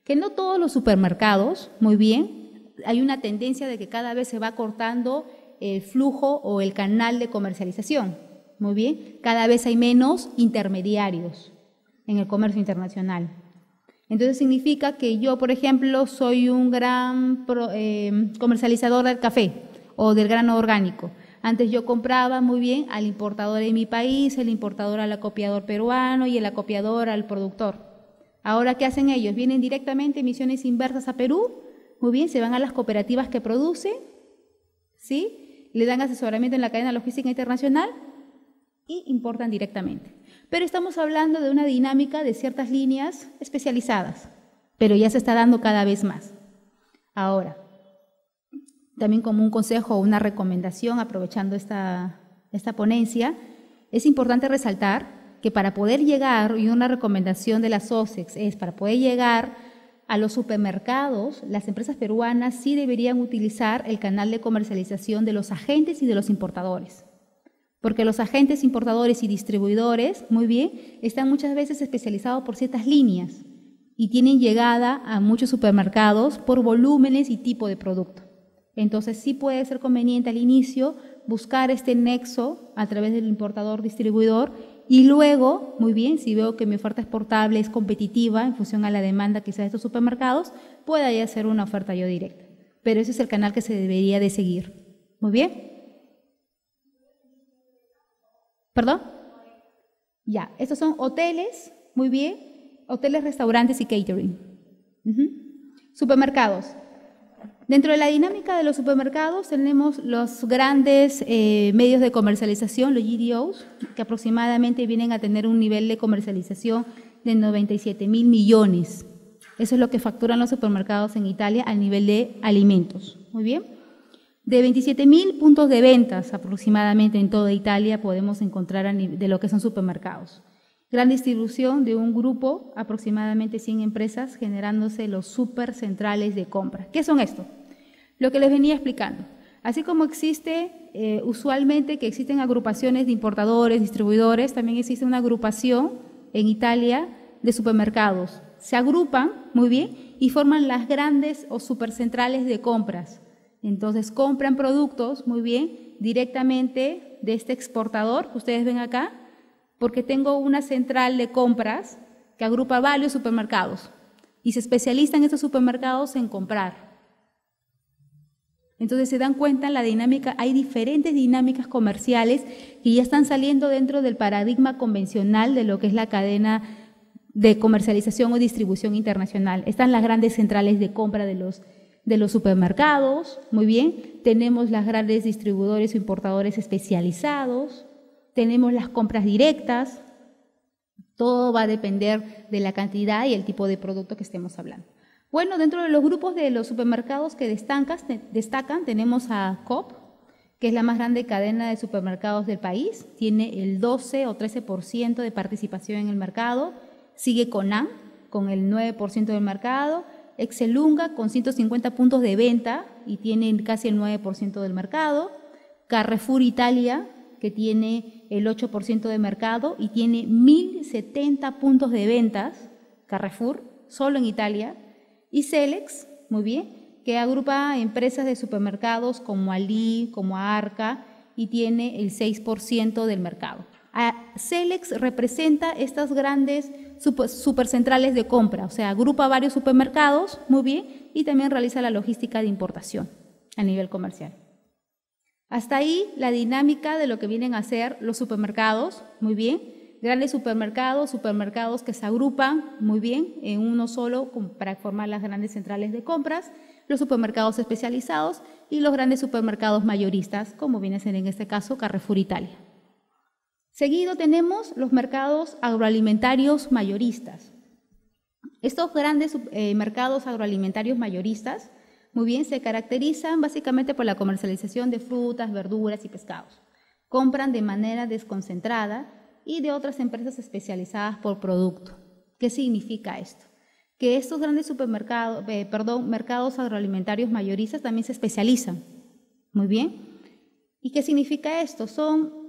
Que no todos los supermercados, muy bien, hay una tendencia de que cada vez se va cortando el flujo o el canal de comercialización. Muy bien, cada vez hay menos intermediarios en el comercio internacional. Entonces significa que yo, por ejemplo, soy un gran eh, comercializador del café o del grano orgánico. Antes yo compraba muy bien al importador de mi país, el importador al acopiador peruano y el acopiador al productor. Ahora, ¿qué hacen ellos? Vienen directamente emisiones inversas a Perú, muy bien, se van a las cooperativas que producen, ¿sí? Le dan asesoramiento en la cadena logística internacional y importan directamente. Pero estamos hablando de una dinámica de ciertas líneas especializadas, pero ya se está dando cada vez más. Ahora, también como un consejo o una recomendación, aprovechando esta, esta ponencia, es importante resaltar que para poder llegar, y una recomendación de las OSEX es, para poder llegar a los supermercados, las empresas peruanas sí deberían utilizar el canal de comercialización de los agentes y de los importadores porque los agentes importadores y distribuidores, muy bien, están muchas veces especializados por ciertas líneas y tienen llegada a muchos supermercados por volúmenes y tipo de producto. Entonces sí puede ser conveniente al inicio buscar este nexo a través del importador distribuidor y luego, muy bien, si veo que mi oferta exportable es competitiva en función a la demanda quizás de estos supermercados, pueda ya hacer una oferta yo directa. Pero ese es el canal que se debería de seguir. Muy bien. ¿Perdón? Ya, estos son hoteles, muy bien, hoteles, restaurantes y catering. Supermercados. Dentro de la dinámica de los supermercados tenemos los grandes eh, medios de comercialización, los GDOs, que aproximadamente vienen a tener un nivel de comercialización de 97 mil millones. Eso es lo que facturan los supermercados en Italia al nivel de alimentos. Muy bien. De 27.000 puntos de ventas aproximadamente en toda Italia podemos encontrar de lo que son supermercados. Gran distribución de un grupo, aproximadamente 100 empresas, generándose los supercentrales de compra. ¿Qué son esto? Lo que les venía explicando. Así como existe eh, usualmente que existen agrupaciones de importadores, distribuidores, también existe una agrupación en Italia de supermercados. Se agrupan, muy bien, y forman las grandes o supercentrales de compras. Entonces compran productos, muy bien, directamente de este exportador que ustedes ven acá, porque tengo una central de compras que agrupa varios supermercados y se especializan estos supermercados en comprar. Entonces se dan cuenta en la dinámica, hay diferentes dinámicas comerciales que ya están saliendo dentro del paradigma convencional de lo que es la cadena de comercialización o distribución internacional. Están las grandes centrales de compra de los de los supermercados, muy bien, tenemos las grandes distribuidores o importadores especializados, tenemos las compras directas, todo va a depender de la cantidad y el tipo de producto que estemos hablando. Bueno, dentro de los grupos de los supermercados que destacan, tenemos a COP, que es la más grande cadena de supermercados del país, tiene el 12 o 13% de participación en el mercado, sigue Conan con el 9% del mercado, Excelunga con 150 puntos de venta y tiene casi el 9% del mercado. Carrefour Italia, que tiene el 8% de mercado y tiene 1.070 puntos de ventas, Carrefour, solo en Italia. Y Celex, muy bien, que agrupa empresas de supermercados como Ali, como Arca y tiene el 6% del mercado. Celex representa estas grandes supercentrales de compra, o sea, agrupa varios supermercados, muy bien, y también realiza la logística de importación a nivel comercial. Hasta ahí la dinámica de lo que vienen a hacer los supermercados, muy bien. Grandes supermercados, supermercados que se agrupan muy bien en uno solo para formar las grandes centrales de compras, los supermercados especializados y los grandes supermercados mayoristas, como viene a ser en este caso Carrefour Italia. Seguido tenemos los mercados agroalimentarios mayoristas. Estos grandes eh, mercados agroalimentarios mayoristas muy bien, se caracterizan básicamente por la comercialización de frutas, verduras y pescados. Compran de manera desconcentrada y de otras empresas especializadas por producto. ¿Qué significa esto? Que estos grandes supermercados, eh, perdón, mercados agroalimentarios mayoristas también se especializan. Muy bien. ¿Y qué significa esto? Son,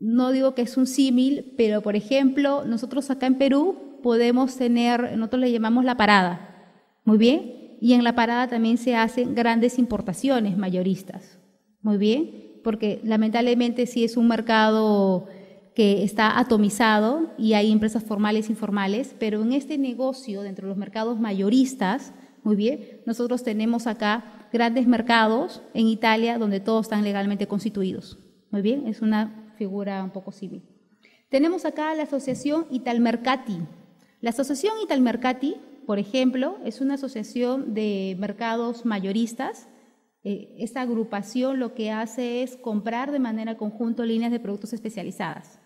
no digo que es un símil, pero por ejemplo, nosotros acá en Perú podemos tener, nosotros le llamamos la parada. Muy bien y en la parada también se hacen grandes importaciones mayoristas. Muy bien, porque lamentablemente sí es un mercado que está atomizado y hay empresas formales e informales, pero en este negocio, dentro de los mercados mayoristas, muy bien, nosotros tenemos acá grandes mercados en Italia donde todos están legalmente constituidos. Muy bien, es una figura un poco civil. Tenemos acá la asociación Italmercati. La asociación Italmercati por ejemplo, es una asociación de mercados mayoristas. Eh, esta agrupación lo que hace es comprar de manera conjunta líneas de productos especializadas.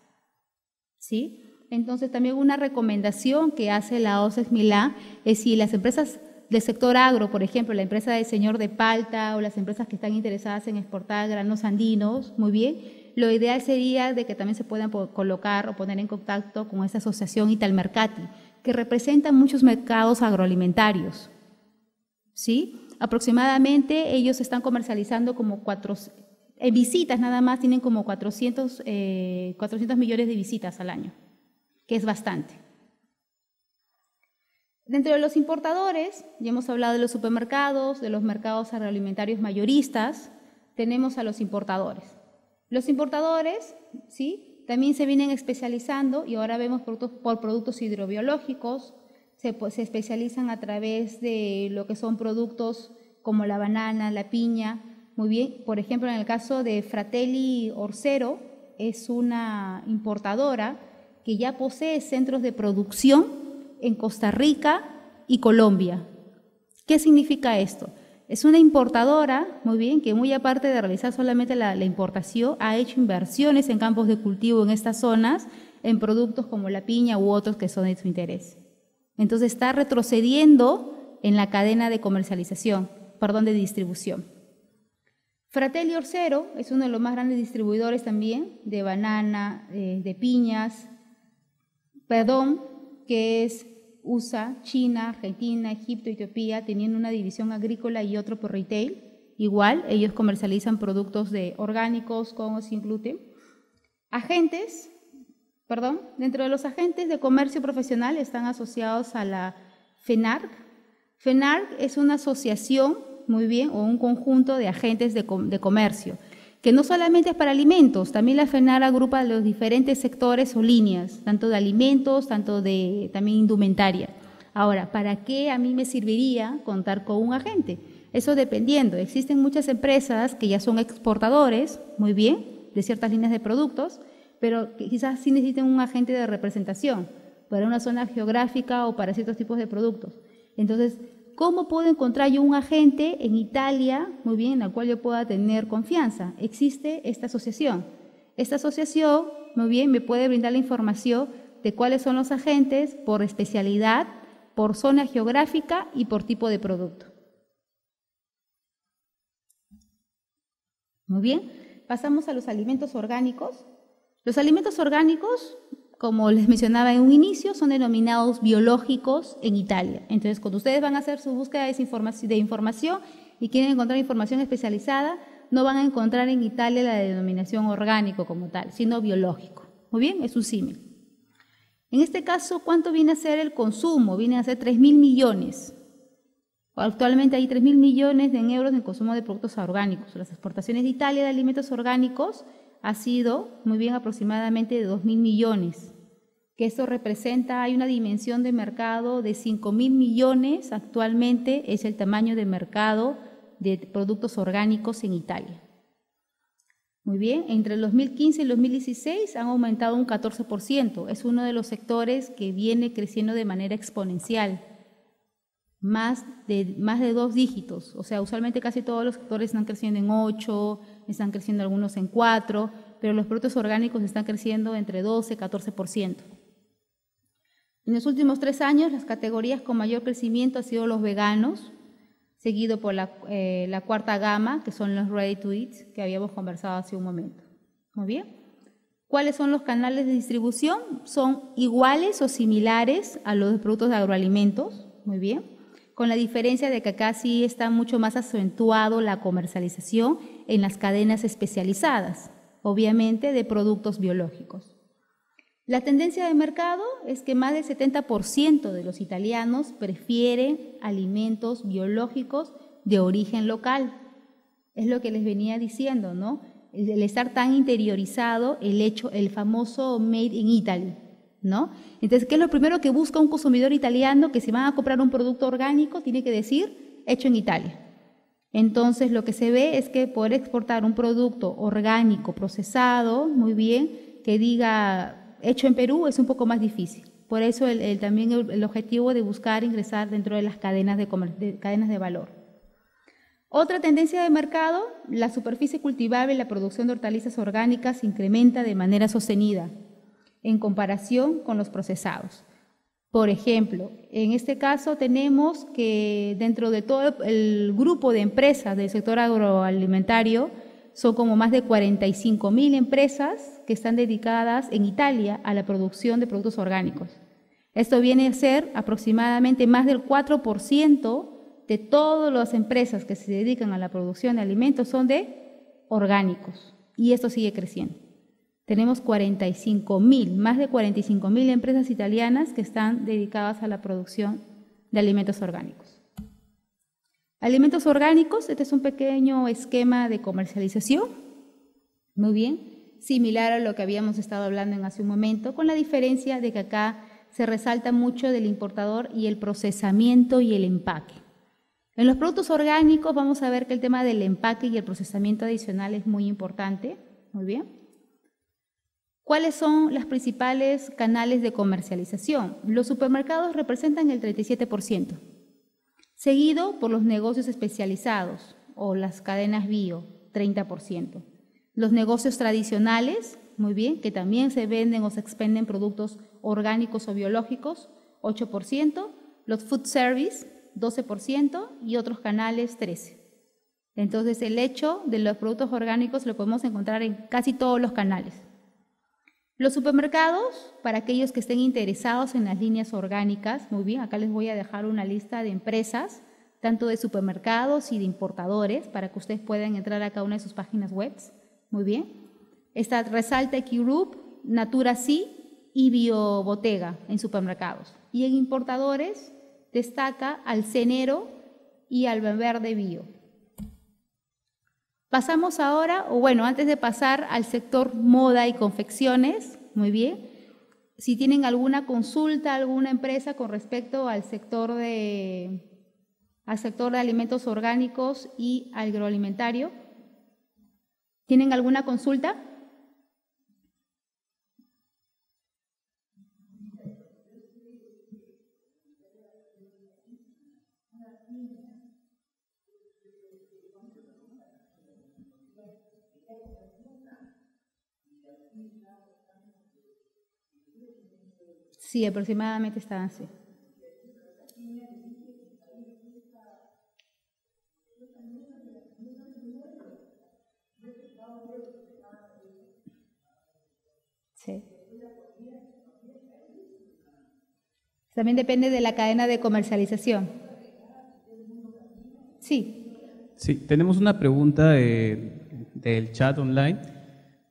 ¿Sí? Entonces, también una recomendación que hace la OCES Milán es si las empresas del sector agro, por ejemplo, la empresa del señor de Palta o las empresas que están interesadas en exportar granos andinos, muy bien, lo ideal sería de que también se puedan colocar o poner en contacto con esta asociación Italmercati, que representa muchos mercados agroalimentarios. ¿Sí? Aproximadamente ellos están comercializando como cuatro, en visitas nada más tienen como 400, 400 eh, millones de visitas al año, que es bastante. Dentro de los importadores, ya hemos hablado de los supermercados, de los mercados agroalimentarios mayoristas, tenemos a los importadores. Los importadores, ¿sí? También se vienen especializando y ahora vemos productos por productos hidrobiológicos, se, pues, se especializan a través de lo que son productos como la banana, la piña. Muy bien, por ejemplo, en el caso de Fratelli Orsero, es una importadora que ya posee centros de producción en Costa Rica y Colombia. ¿Qué significa esto? Es una importadora, muy bien, que muy aparte de realizar solamente la, importación, ha hecho inversiones en campos de cultivo en estas zonas, en productos como la piña u otros que son de su interés. Entonces está retrocediendo en la cadena de comercialización, perdón, de distribución. Fratelli Orsero es uno de los más grandes distribuidores también de banana, eh, de piñas, perdón, que es USA, China, Argentina, Egipto, Etiopía, teniendo una división agrícola y otro por retail. Igual, ellos comercializan productos de orgánicos con o sin gluten. Agentes, perdón, dentro de los agentes de comercio profesional están asociados a la FENARC. FENARC es una asociación, muy bien, o un conjunto de agentes de, de comercio que no solamente es para alimentos, también la FENAR agrupa los diferentes sectores o líneas, tanto de alimentos, tanto de también indumentaria. Ahora, ¿para qué a mí me serviría contar con un agente? Eso dependiendo. Existen muchas empresas que ya son exportadores, muy bien, de ciertas líneas de productos, pero quizás sí necesiten un agente de representación para una zona geográfica o para ciertos tipos de productos. Entonces, ¿Cómo puedo encontrar yo un agente en Italia, muy bien, en el cual yo pueda tener confianza? Existe esta asociación. Esta asociación, muy bien, me puede brindar la información de cuáles son los agentes por especialidad, por zona geográfica y por tipo de producto. Muy bien, pasamos a los alimentos orgánicos. Los alimentos orgánicos como les mencionaba en un inicio, son denominados biológicos en Italia. Entonces, cuando ustedes van a hacer su búsqueda de información y quieren encontrar información especializada, no van a encontrar en Italia la denominación orgánico como tal, sino biológico. Muy bien, es un símil. En este caso, ¿cuánto viene a ser el consumo? Viene a ser 3 mil millones. Actualmente hay 3 mil millones de euros en consumo de productos orgánicos. Las exportaciones de Italia de alimentos orgánicos ha sido muy bien aproximadamente de 2 mil millones, que esto representa, hay una dimensión de mercado de 5 mil millones actualmente, es el tamaño de mercado de productos orgánicos en Italia. Muy bien, entre el 2015 y el 2016 han aumentado un 14%. Es uno de los sectores que viene creciendo de manera exponencial, más de, más de dos dígitos. O sea, usualmente casi todos los sectores están creciendo en 8, están creciendo algunos en 4, pero los productos orgánicos están creciendo entre 12 y 14%. En los últimos tres años, las categorías con mayor crecimiento han sido los veganos, seguido por eh, la, cuarta gama, que son los ready to eat, que habíamos conversado hace un momento. Muy bien. ¿Cuáles son los canales de distribución? Son iguales o similares a los productos de agroalimentos. Muy bien. Con la diferencia de que acá sí está mucho más acentuado la comercialización en las cadenas especializadas, obviamente de productos biológicos. La tendencia de mercado es que más del 70% de los italianos prefieren alimentos biológicos de origen local. Es lo que les venía diciendo, ¿no? El, estar tan interiorizado, el hecho, el famoso made in Italy, ¿no? Entonces, ¿qué es lo primero que busca un consumidor italiano que si van a comprar un producto orgánico tiene que decir hecho en Italia? Entonces, lo que se ve es que poder exportar un producto orgánico procesado, muy bien, que diga hecho en Perú es un poco más difícil. Por eso también el, objetivo de buscar ingresar dentro de las cadenas de, cadenas de valor. Otra tendencia de mercado, la superficie cultivable y la producción de hortalizas orgánicas incrementa de manera sostenida en comparación con los procesados. Por ejemplo, en este caso tenemos que dentro de todo el grupo de empresas del sector agroalimentario, son como más de 45 mil empresas que están dedicadas en Italia a la producción de productos orgánicos. Esto viene a ser aproximadamente más del 4% de todas las empresas que se dedican a la producción de alimentos son de orgánicos y esto sigue creciendo. Tenemos 45 mil, más de 45 mil empresas italianas que están dedicadas a la producción de alimentos orgánicos. Alimentos orgánicos, este es un pequeño esquema de comercialización. Muy bien, similar a lo que habíamos estado hablando en hace un momento, con la diferencia de que acá se resalta mucho del importador y el procesamiento y el empaque. En los productos orgánicos vamos a ver que el tema del empaque y el procesamiento adicional es muy importante. Muy bien. ¿Cuáles son los principales canales de comercialización? Los supermercados representan el 37% seguido por los negocios especializados o las cadenas bio, 30%. Los negocios tradicionales, muy bien, que también se venden o se expenden productos orgánicos o biológicos, 8%, los food service, 12% y otros canales, 13%. Entonces, el hecho de los productos orgánicos lo podemos encontrar en casi todos los canales. Los supermercados, para aquellos que estén interesados en las líneas orgánicas, muy bien, acá les voy a dejar una lista de empresas, tanto de supermercados y de importadores, para que ustedes puedan entrar a cada una de sus páginas web. Muy bien. Está Resalta Group, Natura Sí y Biobotega en supermercados. Y en importadores destaca Alcenero y Verde Bio. Pasamos ahora, o bueno, antes de pasar al sector moda y confecciones, muy bien. Si tienen alguna consulta, alguna empresa con respecto al sector de, al sector de alimentos orgánicos y agroalimentario, ¿tienen alguna consulta? Sí, aproximadamente estaban así. Sí. También depende de la cadena de comercialización. Sí. Sí, tenemos una pregunta del chat online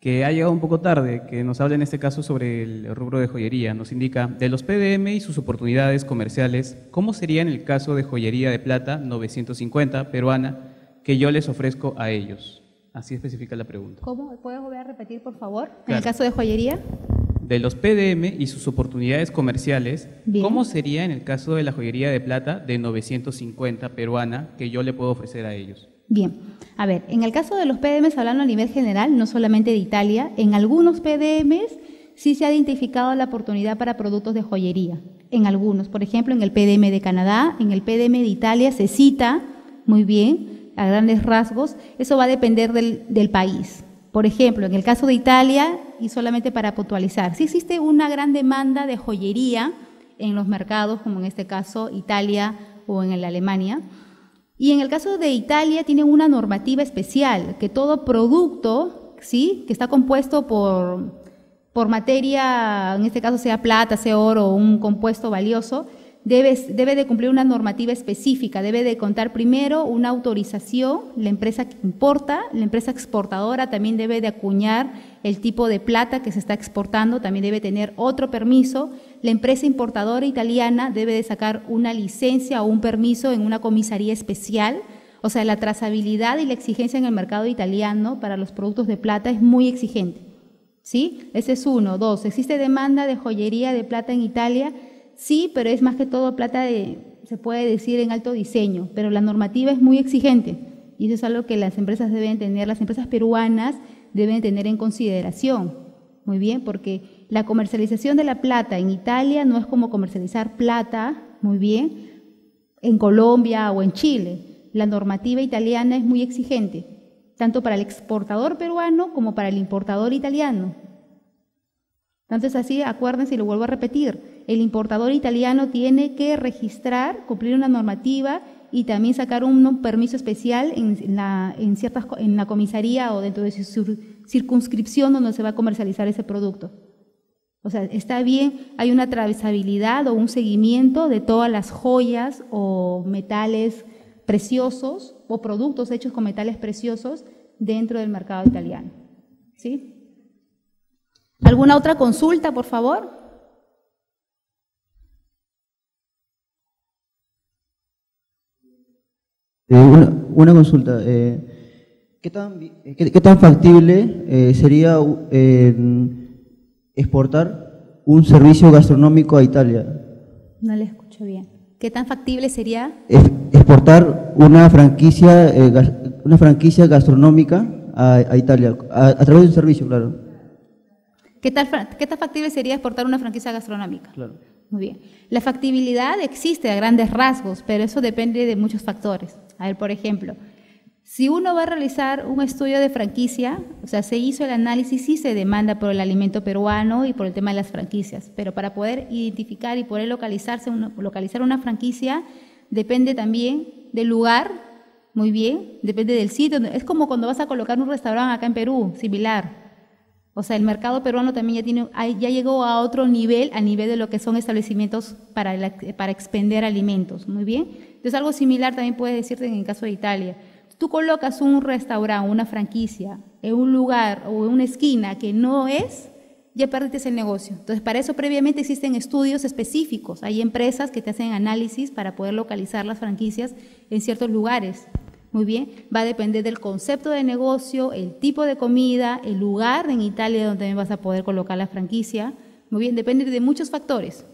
que ha llegado un poco tarde, que nos habla en este caso sobre el rubro de joyería. Nos indica, de los PDM y sus oportunidades comerciales, ¿cómo sería en el caso de joyería de plata 950 peruana que yo les ofrezco a ellos? Así especifica la pregunta. ¿Cómo? ¿Puedes volver a repetir, por favor? En el caso de joyería. De los PDM y sus oportunidades comerciales, Bien. ¿cómo sería en el caso de la joyería de plata de 950 peruana que yo le puedo ofrecer a ellos? Bien, a ver, en el caso de los PDMs, hablando a nivel general, no solamente de Italia, en algunos PDMs sí se ha identificado la oportunidad para productos de joyería. En algunos, por ejemplo, en el PDM de Canadá, en el PDM de Italia se cita muy bien, a grandes rasgos, eso va a depender del, país. Por ejemplo, en el caso de Italia, y solamente para puntualizar, sí existe una gran demanda de joyería en los mercados, como en este caso Italia o en la Alemania, y en el caso de Italia tienen una normativa especial, que todo producto, ¿sí? que está compuesto por, por materia, en este caso sea plata, sea oro un compuesto valioso, debe, debe de cumplir una normativa específica, debe de contar primero una autorización, la empresa que importa, la empresa exportadora también debe de acuñar el tipo de plata que se está exportando, también debe tener otro permiso, la empresa importadora italiana debe de sacar una licencia o un permiso en una comisaría especial, o sea, la trazabilidad y la exigencia en el mercado italiano para los productos de plata es muy exigente. ¿Sí? Ese es uno. Dos, ¿existe demanda de joyería de plata en Italia? Sí, pero es más que todo plata de, se puede decir, en alto diseño, pero la normativa es muy exigente y eso es algo que las empresas deben tener, las empresas peruanas deben tener en consideración. Muy bien, porque la comercialización de la plata en Italia no es como comercializar plata, muy bien, en Colombia o en Chile. La normativa italiana es muy exigente, tanto para el exportador peruano como para el importador italiano. Entonces así, acuérdense y lo vuelvo a repetir, el importador italiano tiene que registrar, cumplir una normativa y también sacar un, permiso especial en ciertas, en la comisaría o dentro de su cir- circunscripción donde se va a comercializar ese producto. O sea, está bien, hay una trazabilidad o un seguimiento de todas las joyas o metales preciosos o productos hechos con metales preciosos dentro del mercado italiano. ¿Sí? ¿Alguna otra consulta, por favor? Eh, una, consulta. eh, ¿qué, tan, vi- eh, qué, tan factible sería exportar un servicio gastronómico a Italia? No le escucho bien. ¿Qué tan factible sería? Es- exportar una franquicia, eh, gas- una franquicia gastronómica a, a Italia, a, a través de un servicio, claro. ¿Qué, tal, fra- ¿Qué tan factible sería exportar una franquicia gastronómica? claro. Muy bien. La factibilidad existe a grandes rasgos, pero eso depende de muchos factores. A ver, por ejemplo, si uno va a realizar un estudio de franquicia, o sea, se hizo el análisis y se demanda por el alimento peruano y por el tema de las franquicias, pero para poder identificar y poder localizarse localizar una franquicia depende también del lugar, muy bien, depende del sitio. Es como cuando vas a colocar un restaurante acá en Perú, similar. O sea, el mercado peruano también ya, tiene, ya llegó a otro nivel, a nivel de lo que son establecimientos para, para expender alimentos. Muy bien. Entonces, algo similar también puede decirte en el caso de Italia. Tú colocas un restaurante, una franquicia, en un lugar o en una esquina que no es, ya perdiste el negocio. Entonces, para eso previamente existen estudios específicos. Hay empresas que te hacen análisis para poder localizar las franquicias en ciertos lugares. Muy bien, va a depender del concepto de negocio, el tipo de comida, el lugar en Italia donde vas a poder colocar la franquicia. Muy bien, depende de muchos factores.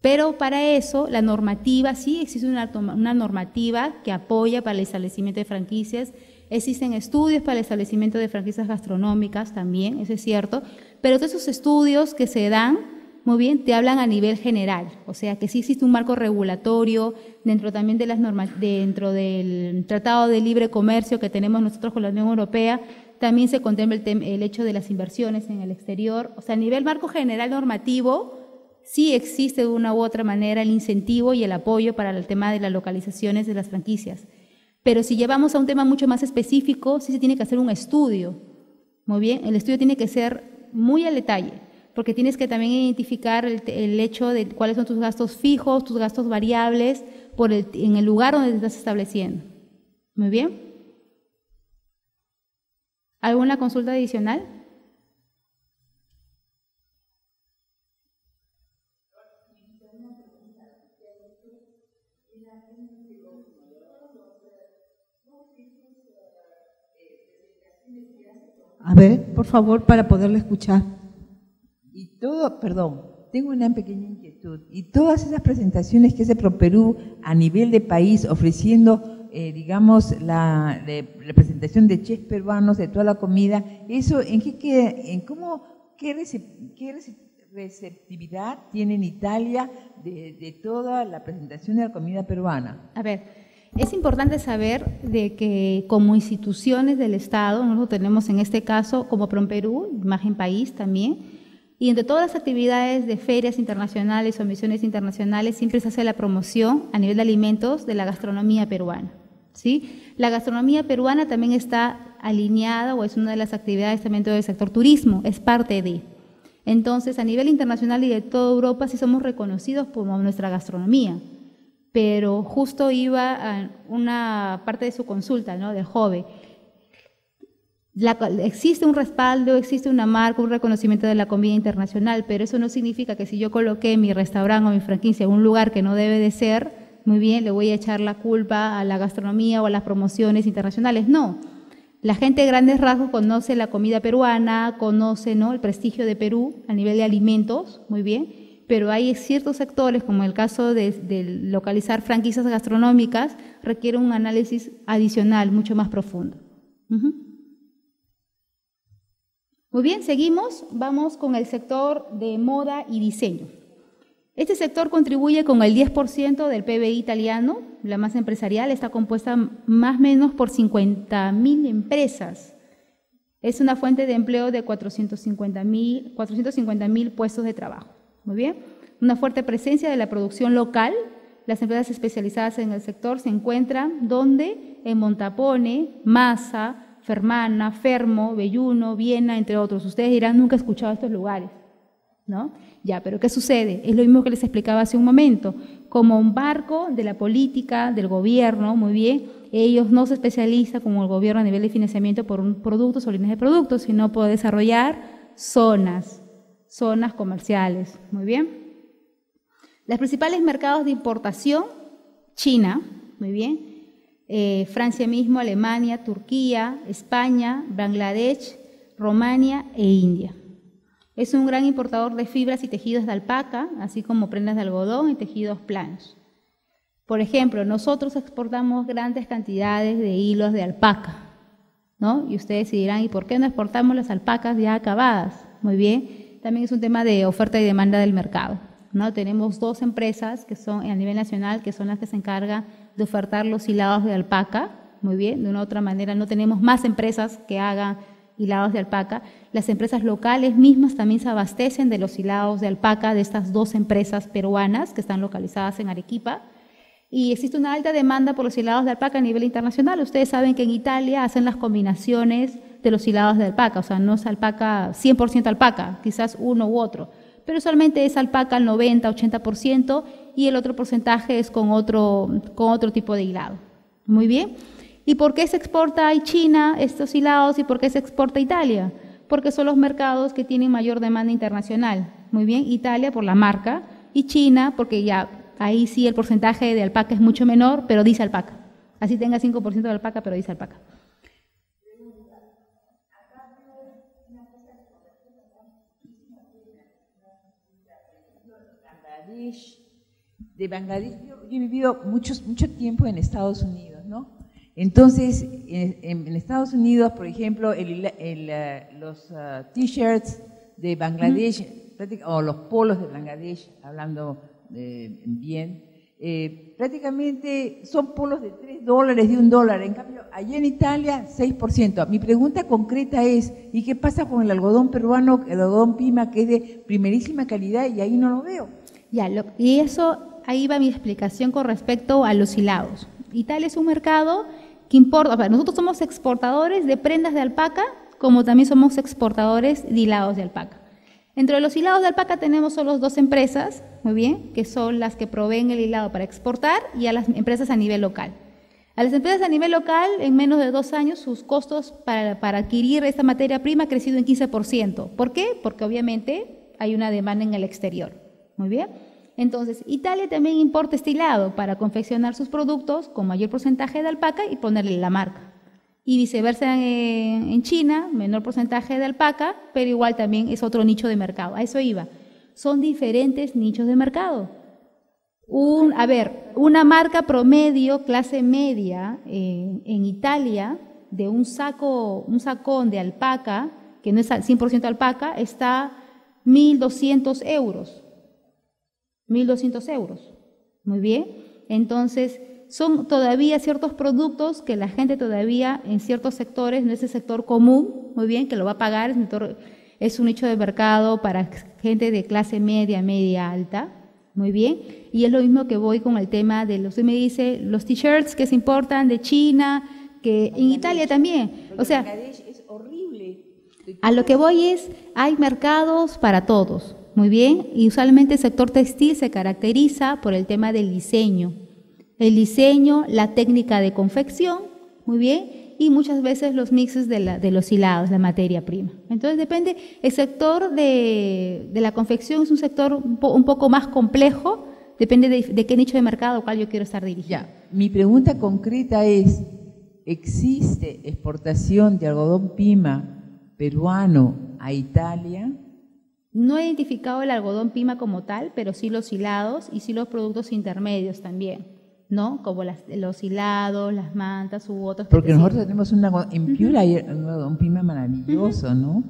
Pero para eso, la normativa, sí existe una, una normativa que apoya para el establecimiento de franquicias. Existen estudios para el establecimiento de franquicias gastronómicas también, eso es cierto. Pero todos esos estudios que se dan, muy bien, te hablan a nivel general. O sea, que sí existe un marco regulatorio dentro también de las normas, dentro del Tratado de Libre Comercio que tenemos nosotros con la Unión Europea, también se contempla el, el hecho de las inversiones en el exterior. O sea, a nivel marco general normativo, sí existe de una u otra manera el incentivo y el apoyo para el tema de las localizaciones de las franquicias. Pero si llevamos a un tema mucho más específico, sí se tiene que hacer un estudio. Muy bien, el estudio tiene que ser muy al detalle, porque tienes que también identificar el, hecho de cuáles son tus gastos fijos, tus gastos variables, en el lugar donde estás estableciendo. Muy bien. ¿Alguna consulta adicional? A ver, por favor, para poderle escuchar. Y todo, perdón, tengo una pequeña inquietud. Y todas esas presentaciones que hace ProPerú a nivel de país, ofreciendo, eh, digamos, la, representación de chefs peruanos de toda la comida, ¿eso en qué queda? En cómo, qué, receptividad tiene en Italia de, de toda la presentación de la comida peruana? A ver, es importante saber de que como instituciones del Estado, nosotros tenemos en este caso como PROMPERÚ, Imagen País también, y entre todas las actividades de ferias internacionales o misiones internacionales siempre se hace la promoción a nivel de alimentos de la gastronomía peruana. ¿sí? La gastronomía peruana también está alineada o es una de las actividades también del sector turismo, es parte de. Entonces, a nivel internacional y de toda Europa sí somos reconocidos como nuestra gastronomía. Pero justo iba a una parte de su consulta, ¿no? Del joven existe un respaldo, existe una marca, un reconocimiento de la comida internacional, pero eso no significa que si yo coloqué mi restaurante o mi franquicia en un lugar que no debe de ser, muy bien, le voy a echar la culpa a la gastronomía o a las promociones internacionales. No. La gente de grandes rasgos conoce la comida peruana, conoce ¿no? el prestigio de Perú a nivel de alimentos, muy bien, pero hay ciertos sectores, como el caso de, localizar franquicias gastronómicas, requiere un análisis adicional mucho más profundo. Muy bien, seguimos. Vamos con el sector de moda y diseño. Este sector contribuye con el 10% del PBI italiano. La masa empresarial está compuesta más o menos por 50.000 empresas. Es una fuente de empleo de 450.000 450 puestos de trabajo. Muy bien. Una fuerte presencia de la producción local. Las empresas especializadas en el sector se encuentran donde en Montapone, Massa, Fermana, Fermo, Belluno, Viena, entre otros. Ustedes dirán, nunca he escuchado estos lugares, ¿no? Ya, pero ¿qué sucede? Es lo mismo que les explicaba hace un momento. Como un barco de la política, del gobierno, muy bien, ellos no se especializan como el gobierno a nivel de financiamiento por un producto o líneas de productos, sino por desarrollar zonas, zonas comerciales, muy bien. Los principales mercados de importación, China, muy bien, eh, Francia mismo, Alemania, Turquía, España, Bangladesh, Romania e India. Es un gran importador de fibras y tejidos de alpaca, así como prendas de algodón y tejidos planos. Por ejemplo, nosotros exportamos grandes cantidades de hilos de alpaca, ¿no? Y ustedes dirán, ¿y por qué no exportamos las alpacas ya acabadas? Muy bien, también es un tema de oferta y demanda del mercado, ¿no? Tenemos dos empresas que son a nivel nacional, que son las que se encargan de ofertar los hilados de alpaca, muy bien, de una u otra manera no tenemos más empresas que hagan hilados de alpaca. Las empresas locales mismas también se abastecen de los hilados de alpaca de estas dos empresas peruanas que están localizadas en Arequipa. Y existe una alta demanda por los hilados de alpaca a nivel internacional. Ustedes saben que en Italia hacen las combinaciones de los hilados de alpaca, o sea, no es alpaca 100% alpaca, quizás uno u otro pero usualmente es alpaca al 90-80% y el otro porcentaje es con otro, con otro tipo de hilado. Muy bien. ¿Y por qué se exporta a China estos hilados y por qué se exporta a Italia? Porque son los mercados que tienen mayor demanda internacional. Muy bien, Italia por la marca y China porque ya ahí sí el porcentaje de alpaca es mucho menor, pero dice alpaca. Así tenga 5% de alpaca, pero dice alpaca. De Bangladesh, yo, he vivido muchos, mucho tiempo en Estados Unidos, ¿no? Entonces, en, Estados Unidos, por ejemplo, el, eh, los uh, t-shirts de Bangladesh, o los polos de Bangladesh, hablando eh, bien, eh, prácticamente son polos de 3 dólares, de un dólar. En cambio, allá en Italia, 6%. Mi pregunta concreta es, ¿y qué pasa con el algodón peruano, el algodón pima, que es de primerísima calidad y ahí no lo veo? Y eso, ahí va mi explicación con respecto a los hilados. Italia es un mercado que importa, nosotros somos exportadores de prendas de alpaca, como también somos exportadores de hilados de alpaca. Entre los hilados de alpaca tenemos solo dos empresas, muy bien, que son las que proveen el hilado para exportar y a las empresas a nivel local. A las empresas a nivel local, en menos de dos años, sus costos para, adquirir esta materia prima han crecido en 15%. ¿Por qué? Porque obviamente hay una demanda en el exterior. Muy bien. Entonces, Italia también importa estilado para confeccionar sus productos con mayor porcentaje de alpaca y ponerle la marca. Y viceversa en, China, menor porcentaje de alpaca, pero igual también es otro nicho de mercado. A eso iba. Son diferentes nichos de mercado. Un, a ver, una marca promedio, clase media, eh, en Italia, de un saco, un sacón de alpaca, que no es al 100% alpaca, está 1.200 euros. 1.200 euros. Muy bien. Entonces, son todavía ciertos productos que la gente todavía en ciertos sectores, no es el sector común, muy bien, que lo va a pagar, es un nicho de mercado para gente de clase media, media alta, muy bien. Y es lo mismo que voy con el tema de los, usted me dice, los t-shirts que se importan de China, que en Italia también. O sea, es horrible. a lo que voy es, hay mercados para todos, muy bien, y usualmente el sector textil se caracteriza por el tema del diseño. El diseño, la técnica de confección, muy bien, y muchas veces los mixes de, los hilados, la materia prima. Entonces depende, el sector de, la confección es un sector un, po- un poco más complejo, depende de, qué nicho de mercado al cual yo quiero estar dirigido. Mi pregunta concreta es, ¿existe exportación de algodón pima peruano a Italia? No he identificado el algodón pima como tal, pero sí los hilados y sí los productos intermedios también, ¿no? Como las- los hilados, las mantas u otros. que Porque nosotros tenemos un algodón, en Piura hay un algodón pima maravilloso, ¿no?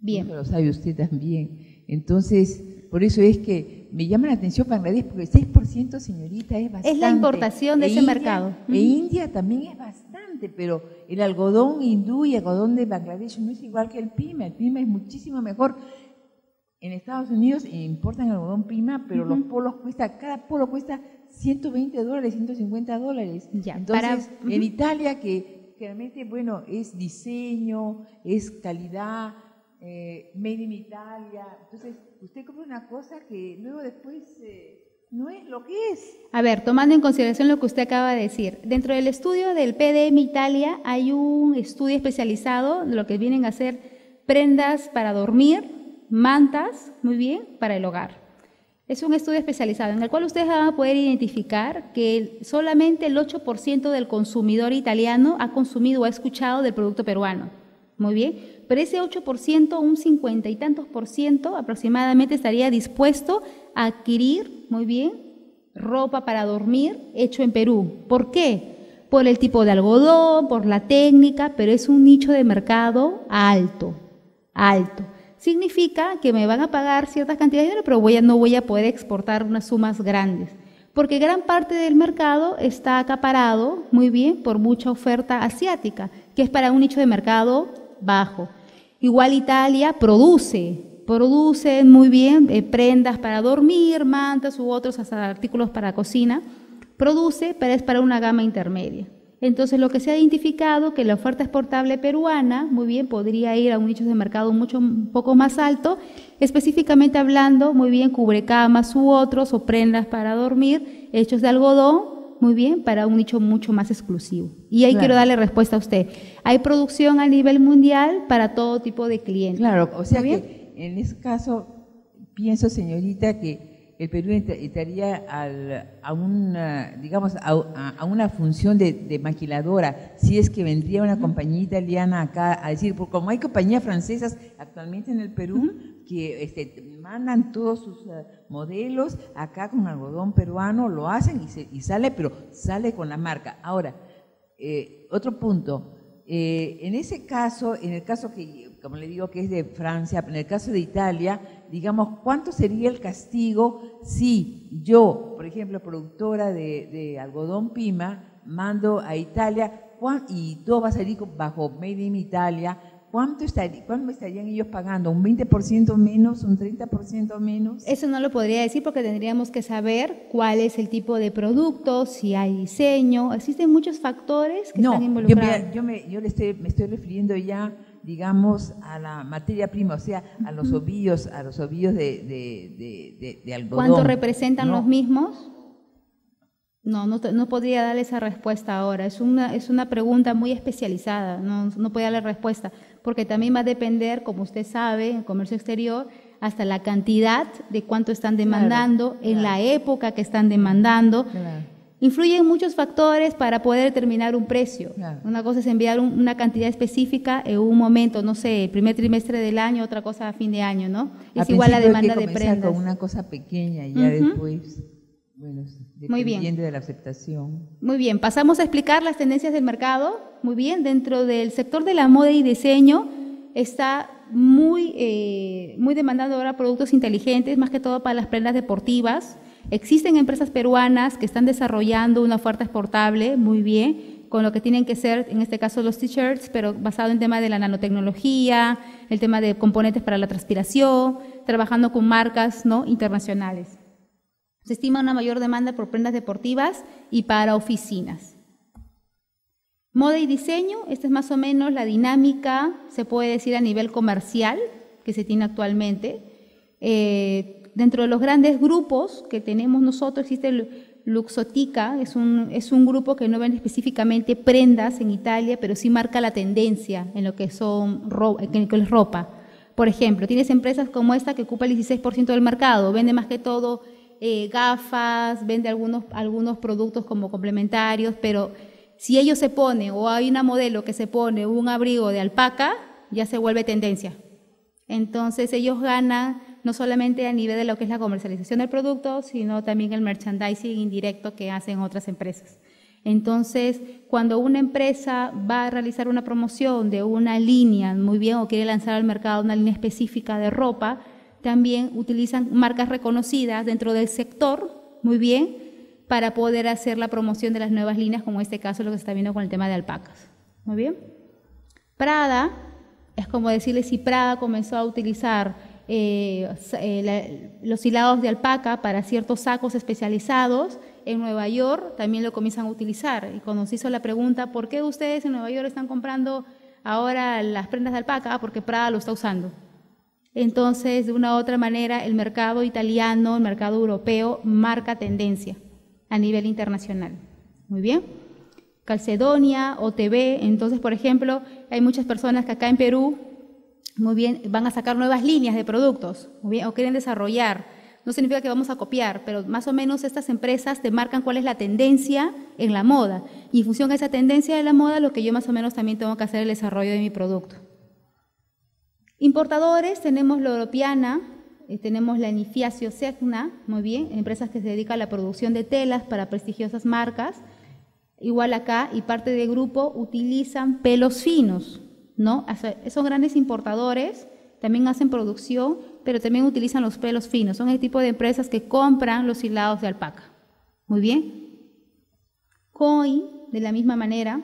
Bien. Eso lo sabe usted también. Entonces, por eso es que me llama la atención Bangladesh, porque 6%, señorita, es bastante. Es la importación de E ese India- mercado. E India también es bastante, pero el algodón hindú y algodón de Bangladesh no es igual que el pima. El pima es muchísimo mejor. En Estados Unidos importan algodón pima, pero los polos cuesta, cada polo cuesta 120 dólares, 150 dólares. Ya, Entonces, para- en Italia, que realmente, bueno, es diseño, es calidad, eh, made in Italia. Entonces, usted compra una cosa que luego después eh, no es lo que es. A ver, tomando en consideración lo que usted acaba de decir, dentro del estudio del PDM Italia hay un estudio especializado de lo que vienen a ser prendas para dormir, mantas, muy bien, para el hogar. Es un estudio especializado en el cual ustedes van a poder identificar que solamente el 8% del consumidor italiano ha consumido o ha escuchado del producto peruano. Muy bien, pero ese 8%, un 50 y tantos por ciento aproximadamente estaría dispuesto a adquirir, muy bien, ropa para dormir hecho en Perú. ¿Por qué? Por el tipo de algodón, por la técnica, pero es un nicho de mercado alto, alto. Significa que me van a pagar ciertas cantidades de dinero, pero no voy a poder exportar unas sumas grandes. Porque gran parte del mercado está acaparado muy bien por mucha oferta asiática, que es para un nicho de mercado bajo. Igual Italia produce, produce muy bien eh, prendas para dormir, mantas u otros artículos para cocina, produce, pero es para una gama intermedia. Entonces, lo que se ha identificado que la oferta exportable peruana, muy bien, podría ir a un nicho de mercado mucho un poco más alto, específicamente hablando, muy bien, cubrecamas u otros o prendas para dormir, hechos de algodón, muy bien, para un nicho mucho más exclusivo. Y ahí Claro. quiero darle respuesta a usted. Hay producción a nivel mundial para todo tipo de clientes. Claro, o sea bien. que en ese caso pienso, señorita, que el Perú estaría al- a una, digamos, a, una función de, de maquiladora, si es que vendría una compañía italiana acá a decir, porque como hay compañías francesas actualmente en el Perú que este, mandan todos sus eh, modelos acá con algodón peruano, lo hacen y, se- y sale, pero sale con la marca. Ahora, eh, otro punto, eh, en ese caso, en el caso que, como le digo, que es de Francia, en el caso de Italia, digamos, ¿cuánto sería el castigo si yo, por ejemplo, productora de, de algodón Pima, mando a Italia y todo va a salir bajo Made in Italia? ¿Cuánto, estaría, ¿Cuánto me estarían ellos pagando? ¿Un 20% menos? ¿Un 30% menos? Eso no lo podría decir porque tendríamos que saber cuál es el tipo de producto, si hay diseño. Existen muchos factores que no, están yo, involucrados. me, yo, me, yo le estoy, me estoy refiriendo ya, digamos, a la materia prima, o sea, a los ovillos, a los ovillos de, de, de, algodón. ¿Cuánto representan No, los mismos? No, no, no podría darle esa respuesta ahora. Es una, es una pregunta muy especializada. No, no puede darle respuesta. Porque también va a depender, como usted sabe, en comercio exterior, hasta la cantidad de cuánto están demandando, en la época que están demandando. Claro. Influyen muchos factores para poder determinar un precio. Claro. Una cosa es enviar un- una cantidad específica en un momento, no sé, el primer trimestre del año, otra cosa a fin de año, ¿no? A Es igual la principio hay que demanda de prendas. con una cosa pequeña y ya después, bueno, Muy bien. de la aceptación. Muy bien, pasamos a explicar las tendencias del mercado. Muy bien, dentro del sector de la moda y diseño está muy, eh, muy demandando ahora productos inteligentes, más que todo para las prendas deportivas. Existen empresas peruanas que están desarrollando una oferta exportable muy bien, con lo que tienen que ser, en este caso, los t-shirts, pero basado en tema de la nanotecnología, el tema de componentes para la transpiración, trabajando con marcas ¿no? internacionales. Se estima una mayor demanda por prendas deportivas y para oficinas. Moda y diseño, esta es más o menos la dinámica, se puede decir a nivel comercial que se tiene actualmente. Eh, dentro de los grandes grupos que tenemos nosotros existe el Luxotica, es un, es un grupo que no vende específicamente prendas en Italia, pero sí marca la tendencia en lo que, son, ro- en lo que es ropa. Por ejemplo, tienes empresas como esta que ocupa el 16% del mercado, vende más que todo eh, gafas, vende algunos, algunos productos como complementarios, pero si ellos se ponen o hay una modelo que se pone un abrigo de alpaca, ya se vuelve tendencia. Entonces ellos ganan no solamente a nivel de lo que es la comercialización del producto, sino también el merchandising indirecto que hacen otras empresas. Entonces, cuando una empresa va a realizar una promoción de una línea, muy bien, o quiere lanzar al mercado una línea específica de ropa, también utilizan marcas reconocidas dentro del sector, muy bien, para poder hacer la promoción de las nuevas líneas, como en este caso lo que se está viendo con el tema de alpacas. Muy bien. Prada, es como decirle si Prada comenzó a utilizar eh, eh, los hilados de alpaca para ciertos sacos especializados, en Nueva York también lo comienzan a utilizar. Y cuando se hizo la pregunta, ¿por qué ustedes en Nueva York están comprando ahora las prendas de alpaca? Ah, Porque Prada lo está usando. Entonces, de una u otra manera, el mercado italiano, el mercado europeo, marca tendencia a nivel internacional. Muy bien. Calcedonia, OTB, entonces, por ejemplo, hay muchas personas que acá en Perú, muy bien, van a sacar nuevas líneas de productos, o quieren desarrollar. No significa que vamos a copiar, pero más o menos estas empresas te marcan cuál es la tendencia en la moda. Y en función a esa tendencia de la moda, lo que yo más o menos también tengo que hacer el desarrollo de mi producto. Importadores, tenemos la Europeana, eh, tenemos la Inifiacio Segna, muy bien, empresas que se dedican a la producción de telas para prestigiosas marcas. Igual acá, y parte del grupo utilizan pelos finos, ¿no? O sea, son grandes importadores, también hacen producción, pero también utilizan los pelos finos. Son el tipo de empresas que compran los hilados de alpaca. Muy bien. COI, de la misma manera,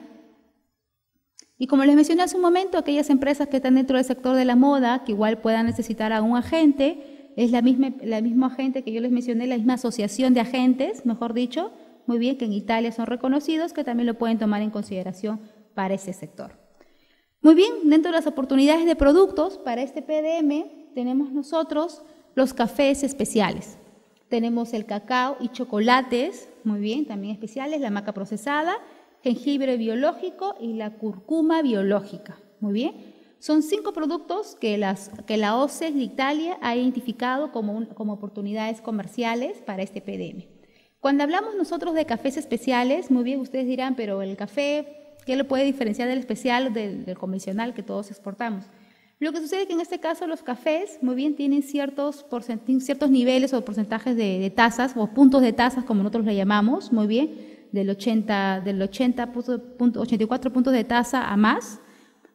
y como les mencioné hace un momento, aquellas empresas que están dentro del sector de la moda, que igual puedan necesitar a un agente, es la misma, la misma agente que yo les mencioné, la misma asociación de agentes, mejor dicho, muy bien, que en Italia son reconocidos, que también lo pueden tomar en consideración para ese sector. Muy bien, dentro de las oportunidades de productos para este PDM tenemos nosotros los cafés especiales. Tenemos el cacao y chocolates, muy bien, también especiales, la maca procesada, jengibre biológico y la curcuma biológica. Muy bien. Son cinco productos que, la OCE de Italia ha identificado como, como oportunidades comerciales para este PDM. Cuando hablamos nosotros de cafés especiales, muy bien, ustedes dirán, pero el café, ¿qué lo puede diferenciar del especial del, del convencional que todos exportamos? Lo que sucede es que en este caso los cafés, muy bien, tienen ciertos, ciertos niveles o porcentajes de, tasas o puntos de tasas, como nosotros le llamamos, muy bien, del 80, del 80 punto- punto- 84 puntos de tasa a más,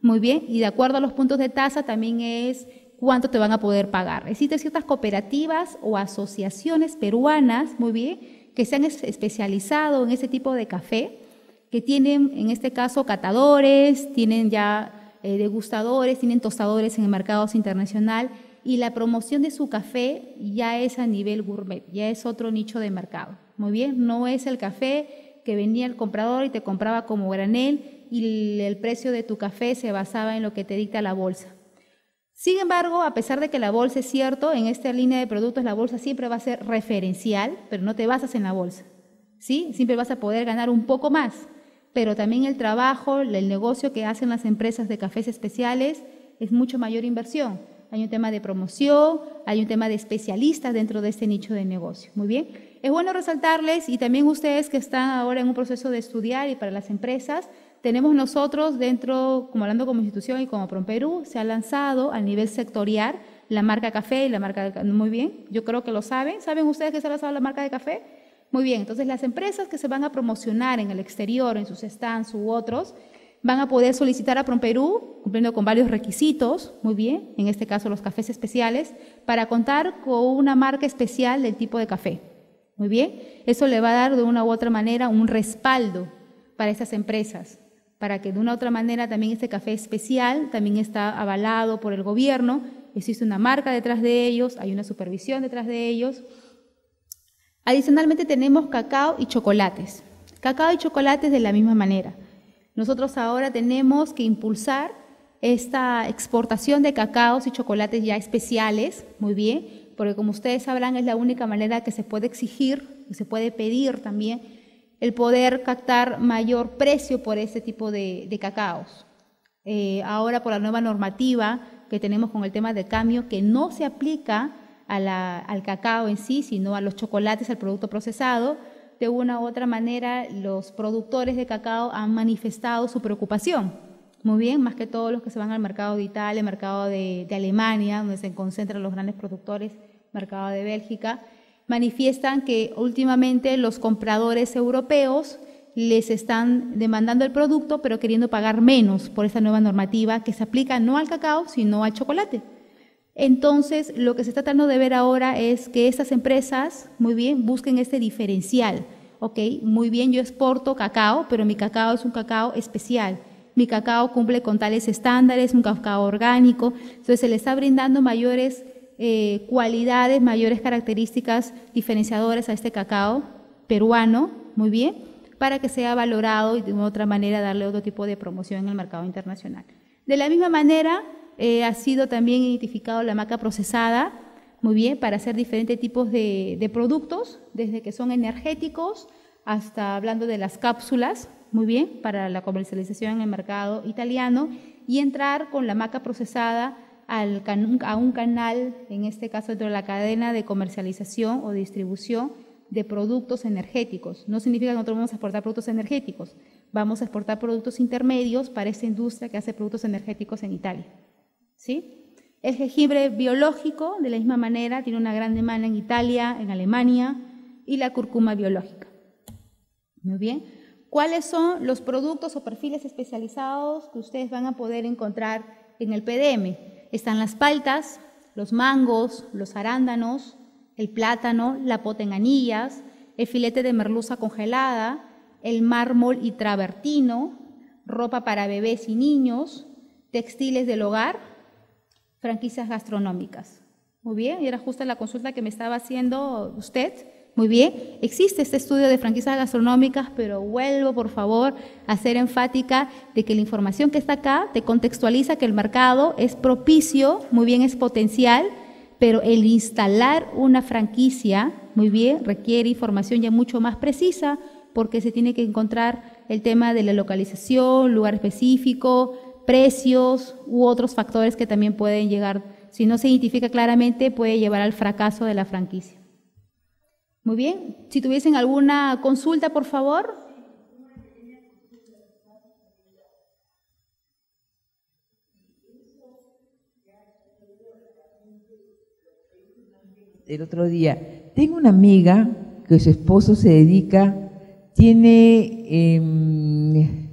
muy bien, y de acuerdo a los puntos de tasa también es cuánto te van a poder pagar. Existen ciertas cooperativas o asociaciones peruanas, muy bien, que se han es- especializado en ese tipo de café, que tienen en este caso catadores, tienen ya eh, degustadores, tienen tostadores en el mercado internacional y la promoción de su café ya es a nivel gourmet, ya es otro nicho de mercado. Muy bien, no es el café que venía el comprador y te compraba como granel y el- precio de tu café se basaba en lo que te dicta la bolsa. Sin embargo, a pesar de que la bolsa es cierto, en esta línea de productos la bolsa siempre va a ser referencial, pero no te basas en la bolsa. ¿sí? Siempre vas a poder ganar un poco más, pero también el trabajo, el negocio que hacen las empresas de cafés especiales es mucho mayor inversión. Hay un tema de promoción, hay un tema de especialistas dentro de este nicho de negocio. Muy bien. Es bueno resaltarles y también ustedes que están ahora en un proceso de estudiar y para las empresas, tenemos nosotros dentro, como hablando como institución y como Perú, se ha lanzado a nivel sectorial la marca café y la marca de muy bien, yo creo que lo saben. ¿Saben ustedes que se ha lanzado la marca de café? Muy bien, entonces las empresas que se van a promocionar en el exterior, en sus stands u otros, van a poder solicitar a PromPerú, cumpliendo con varios requisitos, muy bien, en este caso los cafés especiales, para contar con una marca especial del tipo de café. Muy bien, eso le va a dar de una u otra manera un respaldo para esas empresas, para que de una u otra manera también este café especial también está avalado por el gobierno, existe una marca detrás de ellos, hay una supervisión detrás de ellos. Adicionalmente tenemos cacao y chocolates. Cacao y chocolates de la misma manera. Nosotros ahora tenemos que impulsar esta exportación de cacaos y chocolates ya especiales, muy bien, porque como ustedes sabrán es la única manera que se puede exigir, que se puede pedir también, el poder captar mayor precio por este tipo de, cacaos. Eh, ahora por la nueva normativa que tenemos con el tema de cambio, que no se aplica al cacao en sí, sino a los chocolates, al producto procesado, de una u otra manera los productores de cacao han manifestado su preocupación. Muy bien, más que todos los que se van al mercado de Italia, mercado de, Alemania, donde se concentran los grandes productores, mercado de Bélgica, manifiestan que últimamente los compradores europeos les están demandando el producto, pero queriendo pagar menos por esta nueva normativa que se aplica no al cacao, sino al chocolate. Entonces, lo que se está tratando de ver ahora es que estas empresas, muy bien, busquen este diferencial. Ok, muy bien, yo exporto cacao, pero mi cacao es un cacao especial. Mi cacao cumple con tales estándares, un cacao orgánico. Entonces, se le está brindando mayores eh, cualidades, mayores características diferenciadoras a este cacao peruano, muy bien, para que sea valorado y de otra manera darle otro tipo de promoción en el mercado internacional. De la misma manera, eh, ha sido también identificado la maca procesada, muy bien, para hacer diferentes tipos de, productos, desde que son energéticos hasta hablando de las cápsulas, muy bien, para la comercialización en el mercado italiano, y entrar con la maca procesada al a un canal, en este caso dentro de la cadena de comercialización o distribución de productos energéticos. No significa que nosotros vamos a exportar productos energéticos, vamos a exportar productos intermedios para esta industria que hace productos energéticos en Italia. El jengibre biológico, de la misma manera, tiene una gran demanda en Italia, en Alemania, y la cúrcuma biológica. Muy bien. ¿Cuáles son los productos o perfiles especializados que ustedes van a poder encontrar en el PDM? Están las paltas, los mangos, los arándanos, el plátano, la pota en anillas, el filete de merluza congelada, el mármol y travertino, ropa para bebés y niños, textiles del hogar, franquicias gastronómicas. Muy bien, era justo la consulta que me estaba haciendo usted. Muy bien, existe este estudio de franquicias gastronómicas, pero vuelvo por favor a ser enfática de que la información que está acá te contextualiza que el mercado es propicio, muy bien es potencial, pero el instalar una franquicia, muy bien, requiere información ya mucho más precisa porque se tiene que encontrar el tema de la localización, lugar específico, precios u otros factores que también pueden llegar, si no se identifica claramente, puede llevar al fracaso de la franquicia. Muy bien, si tuviesen alguna consulta, por favor. El otro día, tengo una amiga que su esposo se dedica, tiene... Em,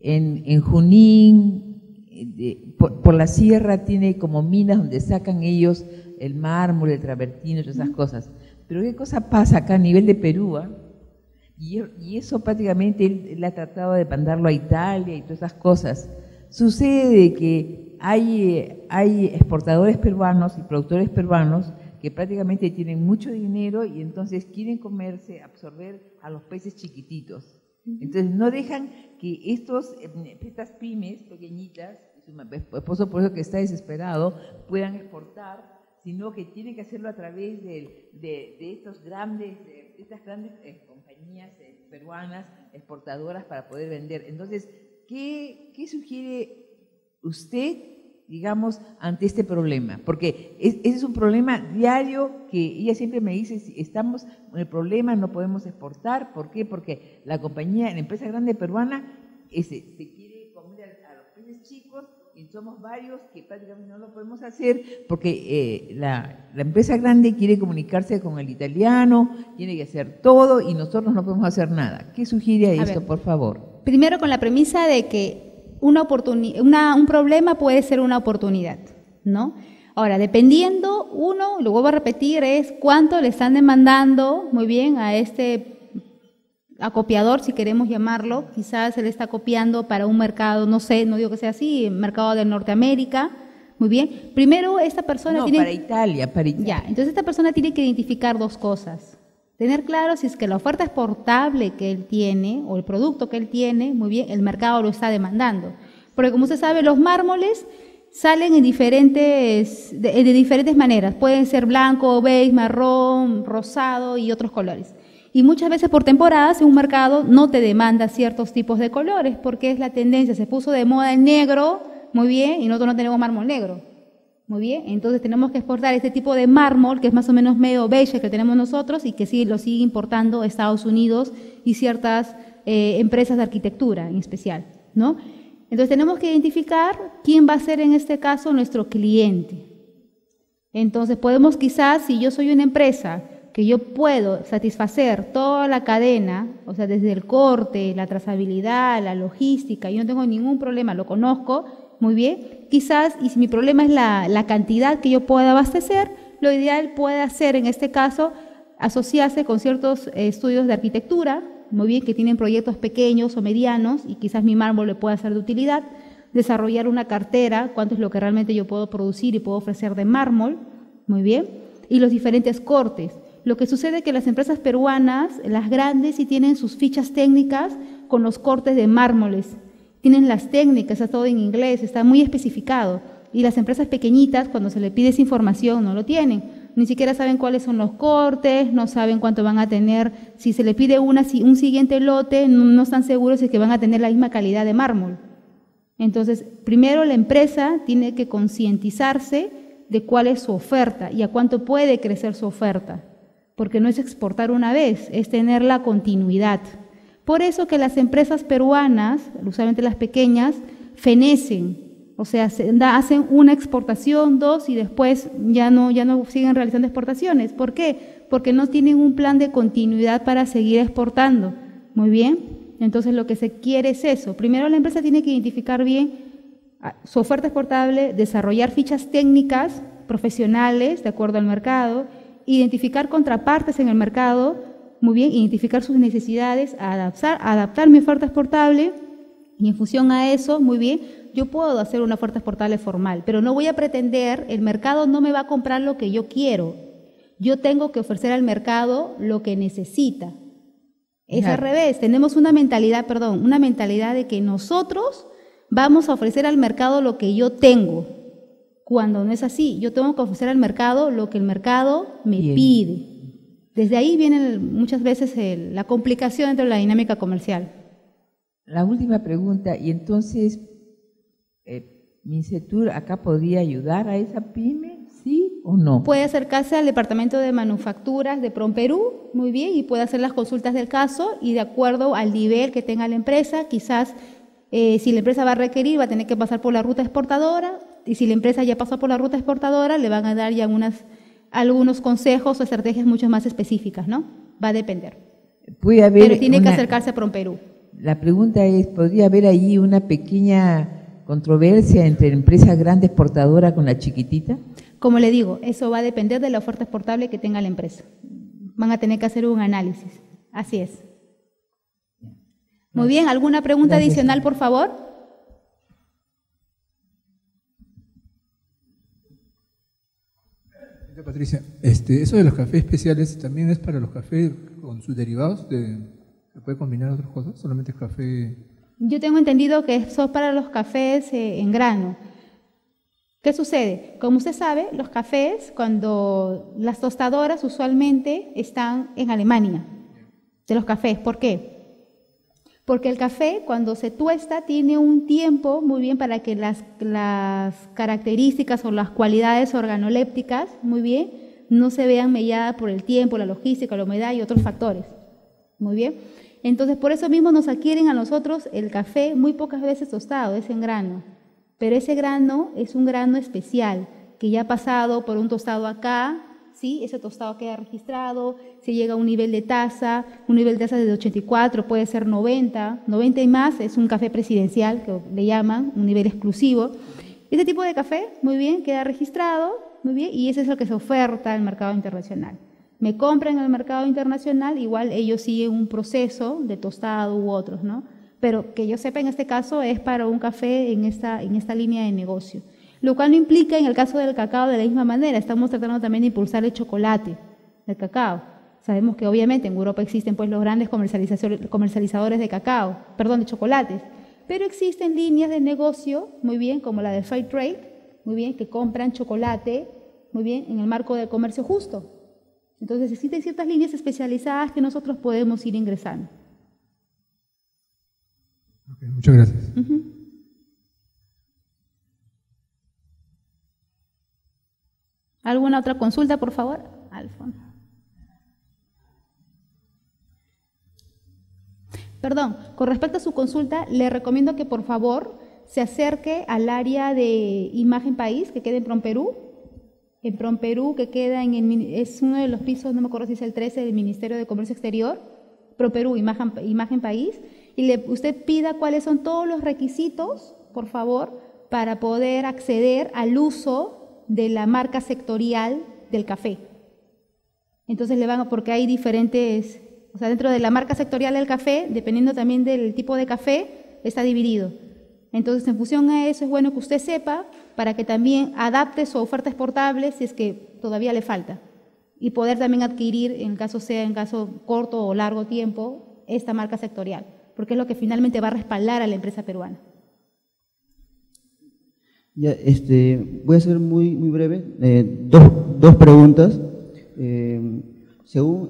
en, Junín, eh, por, la sierra tiene como minas donde sacan ellos el mármol, el travertino, todas esas cosas. Pero ¿qué cosa pasa acá a nivel de Perú? Ah? Y, eso prácticamente él, ha tratado de mandarlo a Italia y todas esas cosas. Sucede que hay, hay exportadores peruanos y productores peruanos que prácticamente tienen mucho dinero y entonces quieren comerse, absorber a los peces chiquititos. Entonces no dejan que estos, eh, estas pymes pequeñitas, su esposo por eso que está desesperado, puedan exportar, sino que tienen que hacerlo a través de, de, estos grandes, de estas grandes eh, compañías eh, peruanas exportadoras para poder vender. Entonces, ¿qué, ¿qué, sugiere usted digamos, ante este problema? Porque es- ese es un problema diario que ella siempre me dice, si estamos en el problema, no podemos exportar. ¿Por qué? Porque la compañía, la empresa grande peruana, ese, se quiere comer a, a los peces chicos y somos varios que prácticamente no lo podemos hacer porque eh, la, la empresa grande quiere comunicarse con el italiano, tiene que hacer todo y nosotros no podemos hacer nada. ¿Qué sugiere A esto, ver. por favor? Primero con la premisa de que una una- un problema puede ser una oportunidad, ¿no? Ahora, dependiendo, uno, lo vuelvo a repetir, es cuánto le están demandando, muy bien, a este acopiador, si queremos llamarlo, quizás se le está copiando para un mercado, no sé, no digo que sea así, mercado de Norteamérica, muy bien. Primero, esta persona No, tiene... para Italia, para Italia. Ya, entonces esta persona tiene que identificar dos cosas. Tener claro si es que la oferta exportable que él tiene o el producto que él tiene, muy bien, el mercado lo está demandando. Porque como usted sabe, los mármoles salen en diferentes, de, diferentes maneras. Pueden ser blanco, beige, marrón, rosado y otros colores. Y muchas veces por temporadas un mercado no te demanda ciertos tipos de colores porque es la tendencia. Se puso de moda el negro, muy bien, y nosotros no tenemos mármol negro. Muy bien, entonces tenemos que exportar este tipo de mármol, que es más o menos medio beige que tenemos nosotros y que sí lo sigue importando Estados Unidos y ciertas eh, empresas de arquitectura en especial, ¿no? Entonces tenemos que identificar quién va a ser en este caso nuestro cliente. Entonces podemos quizás, si yo soy una empresa que yo puedo satisfacer toda la cadena, o sea, desde el corte, la trazabilidad, la logística, yo no tengo ningún problema, lo conozco muy bien, quizás, y si mi problema es la, cantidad que yo pueda abastecer, lo ideal puede ser en este caso asociarse con ciertos eh, estudios de arquitectura, muy bien, que tienen proyectos pequeños o medianos y quizás mi mármol le pueda ser de utilidad, desarrollar una cartera, cuánto es lo que realmente yo puedo producir y puedo ofrecer de mármol, muy bien, y los diferentes cortes. Lo que sucede es que las empresas peruanas, las grandes, sí tienen sus fichas técnicas con los cortes de mármoles. Tienen las técnicas, está todo en inglés, está muy especificado. Y las empresas pequeñitas, cuando se le pide esa información, no lo tienen. Ni siquiera saben cuáles son los cortes, no saben cuánto van a tener. Si se le pide una, un siguiente lote, no, no están seguros de que van a tener la misma calidad de mármol. Entonces, primero la empresa tiene que concientizarse de cuál es su oferta y a cuánto puede crecer su oferta, porque no es exportar una vez, es tener la continuidad. Por eso que las empresas peruanas, usualmente las pequeñas, fenecen, o sea, hacen una exportación, dos y después ya no, ya no siguen realizando exportaciones. ¿Por qué? Porque no tienen un plan de continuidad para seguir exportando. Muy bien. Entonces lo que se quiere es eso. Primero la empresa tiene que identificar bien ah, su oferta exportable, desarrollar fichas técnicas profesionales de acuerdo al mercado, identificar contrapartes en el mercado, muy bien, identificar sus necesidades, adaptar, adaptar mi oferta exportable y en función a eso, muy bien, yo puedo hacer una oferta exportable formal, pero no voy a pretender, el mercado no me va a comprar lo que yo quiero. Yo tengo que ofrecer al mercado lo que necesita. Es al revés, tenemos una mentalidad, perdón, una mentalidad de que nosotros vamos a ofrecer al mercado lo que yo tengo, cuando no es así. Yo tengo que ofrecer al mercado lo que el mercado me Bien. pide. Desde ahí viene muchas veces el- la complicación dentro de la dinámica comercial. La última pregunta, y entonces, eh, ¿Mincetur acá podría ayudar a esa pyme? ¿Sí o no? Puede acercarse al departamento de manufacturas de PROMPERÚ, muy bien, y puede hacer las consultas del caso y de acuerdo al nivel que tenga la empresa, quizás eh, si la empresa va a requerir va a tener que pasar por la ruta exportadora y si la empresa ya pasó por la ruta exportadora le van a dar ya unas, algunos consejos o estrategias mucho más específicas, ¿no? Va a depender. Puede haber Pero tiene que una- acercarse a PROMPERÚ. La pregunta es, ¿podría haber ahí una pequeña controversia entre la empresa grande exportadora con la chiquitita? Como le digo, eso va a depender de la oferta exportable que tenga la empresa. Van a tener que hacer un análisis. Así es. Muy bien, ¿alguna pregunta Gracias. adicional, por favor? Patricia, este, eso de los cafés especiales también es para los cafés con sus derivados. De, ¿Se puede combinar otras cosas? Solamente café. Yo tengo entendido que eso es para los cafés eh, en grano. ¿Qué sucede? Como usted sabe, los cafés, cuando las tostadoras usualmente están en Alemania, de los cafés. ¿Por qué? Porque el café, cuando se tuesta, tiene un tiempo muy bien para que las, características o las cualidades organolépticas, muy bien, no se vean melladas por el tiempo, la logística, la humedad y otros factores. Muy bien. Entonces, por eso mismo nos adquieren a nosotros el café muy pocas veces tostado, es en grano. Pero ese grano es un grano especial, que ya ha pasado por un tostado acá, ¿sí? ese tostado queda registrado, se llega a un nivel de tasa, un nivel de tasa de 84, puede ser 90, 90 y más es un café presidencial, que le llaman, un nivel exclusivo. Ese tipo de café, muy bien, queda registrado, muy bien, y ese es lo que se oferta al mercado internacional. Me compran en el mercado internacional, igual ellos siguen un proceso de tostado u otros, ¿no? Pero que yo sepa, en este caso es para un café en esta, en esta línea de negocio. Lo cual no implica en el caso del cacao de la misma manera. Estamos tratando también de impulsar el chocolate del cacao. Sabemos que obviamente en Europa existen pues los grandes comercializadores de cacao, perdón, de chocolates, pero existen líneas de negocio, muy bien, como la de Fair Trade, muy bien, que compran chocolate, muy bien, en el marco del comercio justo. Entonces existen ciertas líneas especializadas que nosotros podemos ir ingresando muchas gracias. ¿Alguna otra consulta, por favor? Alfonso. Perdón, con respecto a su consulta, le recomiendo que por favor se acerque al área de imagen país que queda en Promperú. En Promperú, que queda en es uno de los pisos, no me acuerdo si es el 13 del Ministerio de Comercio Exterior. Promperú, imagen, imagen país y le, usted pida cuáles son todos los requisitos, por favor, para poder acceder al uso de la marca sectorial del café. Entonces le van a, porque hay diferentes, o sea, dentro de la marca sectorial del café, dependiendo también del tipo de café, está dividido. Entonces, en función a eso, es bueno que usted sepa para que también adapte su oferta exportable si es que todavía le falta. Y poder también adquirir, en caso sea en caso corto o largo tiempo, esta marca sectorial porque es lo que finalmente va a respaldar a la empresa peruana. Ya, este, voy a ser muy, muy breve. Eh, dos, dos, preguntas. Eh, según,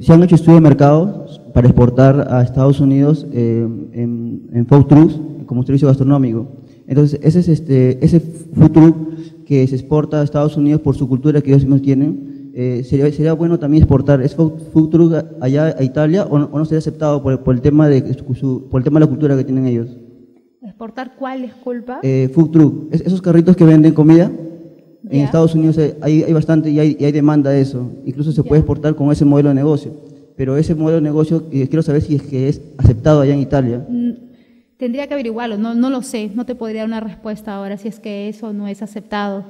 se han hecho estudios de mercado para exportar a Estados Unidos eh, en, en food trucks como servicio gastronómico. Entonces, ese es este, ese food truck que se exporta a Estados Unidos por su cultura que ellos mismos tienen, eh, sería, sería, bueno también exportar ¿es food truck allá a Italia o no, sería aceptado por, el tema de, por el tema de la cultura que tienen ellos? ¿Exportar cuál, disculpa? Eh, food truck, esos carritos que venden comida. En Estados Unidos hay, hay bastante y hay, hay, demanda de eso. Incluso se puede exportar con ese modelo de negocio. Pero ese modelo de negocio, eh, quiero saber si es que es aceptado allá en Italia. Mm, tendría que averiguarlo, no, no lo sé, no te podría dar una respuesta ahora si es que eso no es aceptado.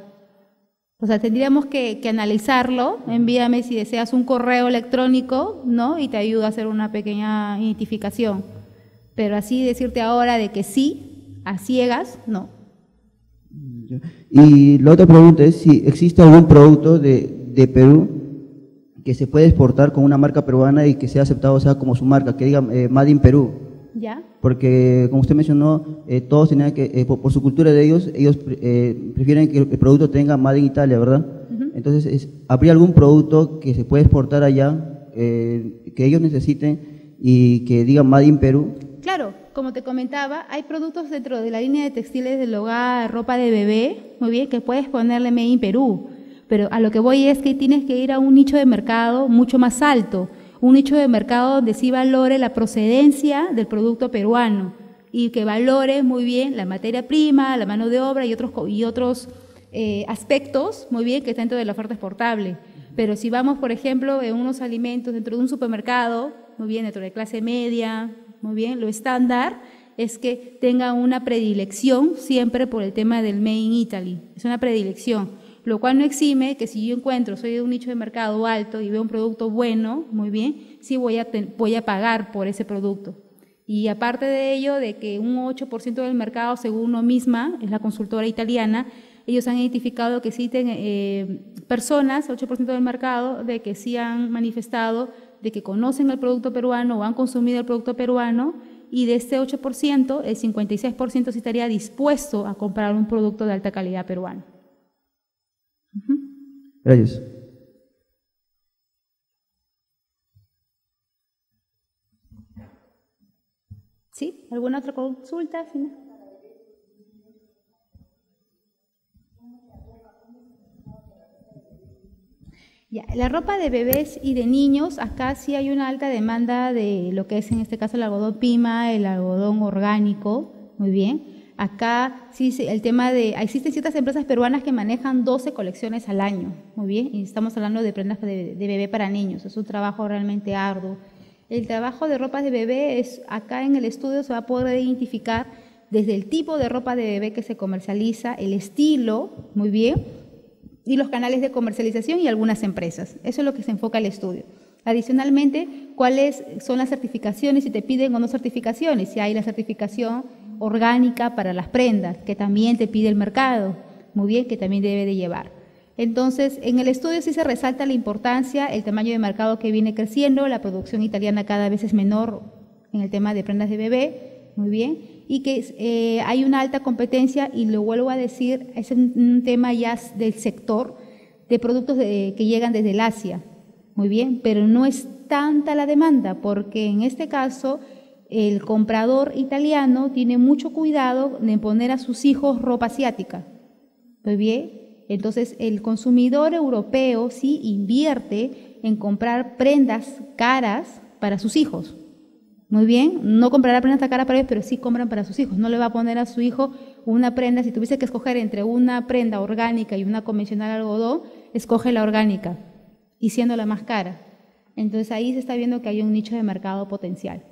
O sea, tendríamos que, analizarlo. Envíame si deseas un correo electrónico, ¿no? Y te ayudo a hacer una pequeña identificación. Pero así decirte ahora de que sí, a ciegas, no. Y la otra pregunta es si existe algún producto de, de Perú que se puede exportar con una marca peruana y que sea aceptado, o sea, como su marca, que diga eh, Made in Perú. ¿Ya? Porque, como usted mencionó, eh, todos tenían que, eh, por, su cultura de ellos, ellos eh, prefieren que el producto tenga Made in Italia, ¿verdad? Entonces, ¿habría algún producto que se puede exportar allá, que ellos necesiten y que diga Made in Perú? Como te comentaba, hay productos dentro de la línea de textiles del hogar, ropa de bebé, muy bien, que puedes ponerle Made in Perú. Pero a lo que voy es que tienes que ir a un nicho de mercado mucho más alto un nicho de mercado donde sí valore la procedencia del producto peruano y que valore muy bien la materia prima, la mano de obra y otros, y otros eh, aspectos, muy bien, que están dentro de la oferta exportable. Pero si vamos, por ejemplo, en unos alimentos dentro de un supermercado, muy bien, dentro de clase media, muy bien, lo estándar es que tenga una predilección siempre por el tema del Made in Italy. Es una predilección lo cual no exime que si yo encuentro, soy de un nicho de mercado alto y veo un producto bueno, muy bien, sí voy a, voy a pagar por ese producto. Y aparte de ello, de que un 8% del mercado, según uno misma, es la consultora italiana, ellos han identificado que existen eh, personas, 8% del mercado, de que sí han manifestado de que conocen el producto peruano o han consumido el producto peruano, y de este 8%, el 56% sí estaría dispuesto a comprar un producto de alta calidad peruano. Gracias. ¿Sí? ¿Alguna otra consulta final? La ropa de bebés y de niños, acá sí hay una alta demanda de lo que es en este caso el algodón pima, el algodón orgánico, muy bien. Acá sí el tema de, existen ciertas empresas peruanas que manejan 12 colecciones al año, muy bien, y estamos hablando de prendas de, de bebé para niños, es un trabajo realmente arduo. El trabajo de ropa de bebé es, acá en el estudio se va a poder identificar desde el tipo de ropa de bebé que se comercializa, el estilo, muy bien, y los canales de comercialización y algunas empresas. Eso es lo que se enfoca el estudio. Adicionalmente, cuáles son las certificaciones, si te piden o no certificaciones, si hay la certificación orgánica para las prendas, que también te pide el mercado, muy bien, que también debe de llevar. Entonces, en el estudio sí se resalta la importancia, el tamaño de mercado que viene creciendo, la producción italiana cada vez es menor en el tema de prendas de bebé, muy bien, y que eh, hay una alta competencia, y lo vuelvo a decir, es un, tema ya del sector de productos que llegan desde el Asia, muy bien, pero no es tanta la demanda, porque en este caso el comprador italiano tiene mucho cuidado de poner a sus hijos ropa asiática, muy bien, entonces el consumidor europeo sí invierte en comprar prendas caras para sus hijos, muy bien, no comprará prendas cara para ellos, pero sí compran para sus hijos. No le va a poner a su hijo una prenda, si tuviese que escoger entre una prenda orgánica y una convencional algodón, escoge la orgánica y siendo la más cara. Entonces ahí se está viendo que hay un nicho de mercado potencial.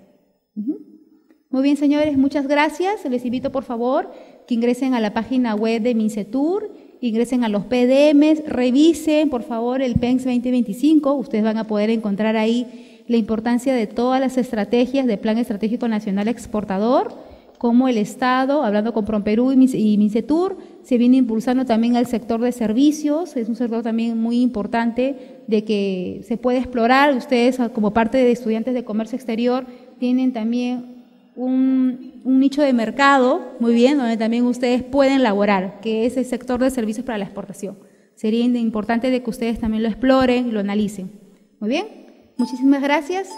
Muy bien, señores, muchas gracias. Les invito, por favor, que ingresen a la página web de Mincetur, ingresen a los PDMs, revisen, por favor, el PENS 2025. Ustedes van a poder encontrar ahí la importancia de todas las estrategias del Plan Estratégico Nacional Exportador, como el Estado, hablando con Promperú y Mincetur, se viene impulsando también al sector de servicios, es un sector también muy importante de que se puede explorar. Ustedes, como parte de estudiantes de comercio exterior, tienen también un, un, nicho de mercado, muy bien, donde también ustedes pueden laborar, que es el sector de servicios para la exportación. Sería importante de que ustedes también lo exploren y lo analicen. Muy bien. Muchísimas gracias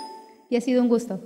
y ha sido un gusto.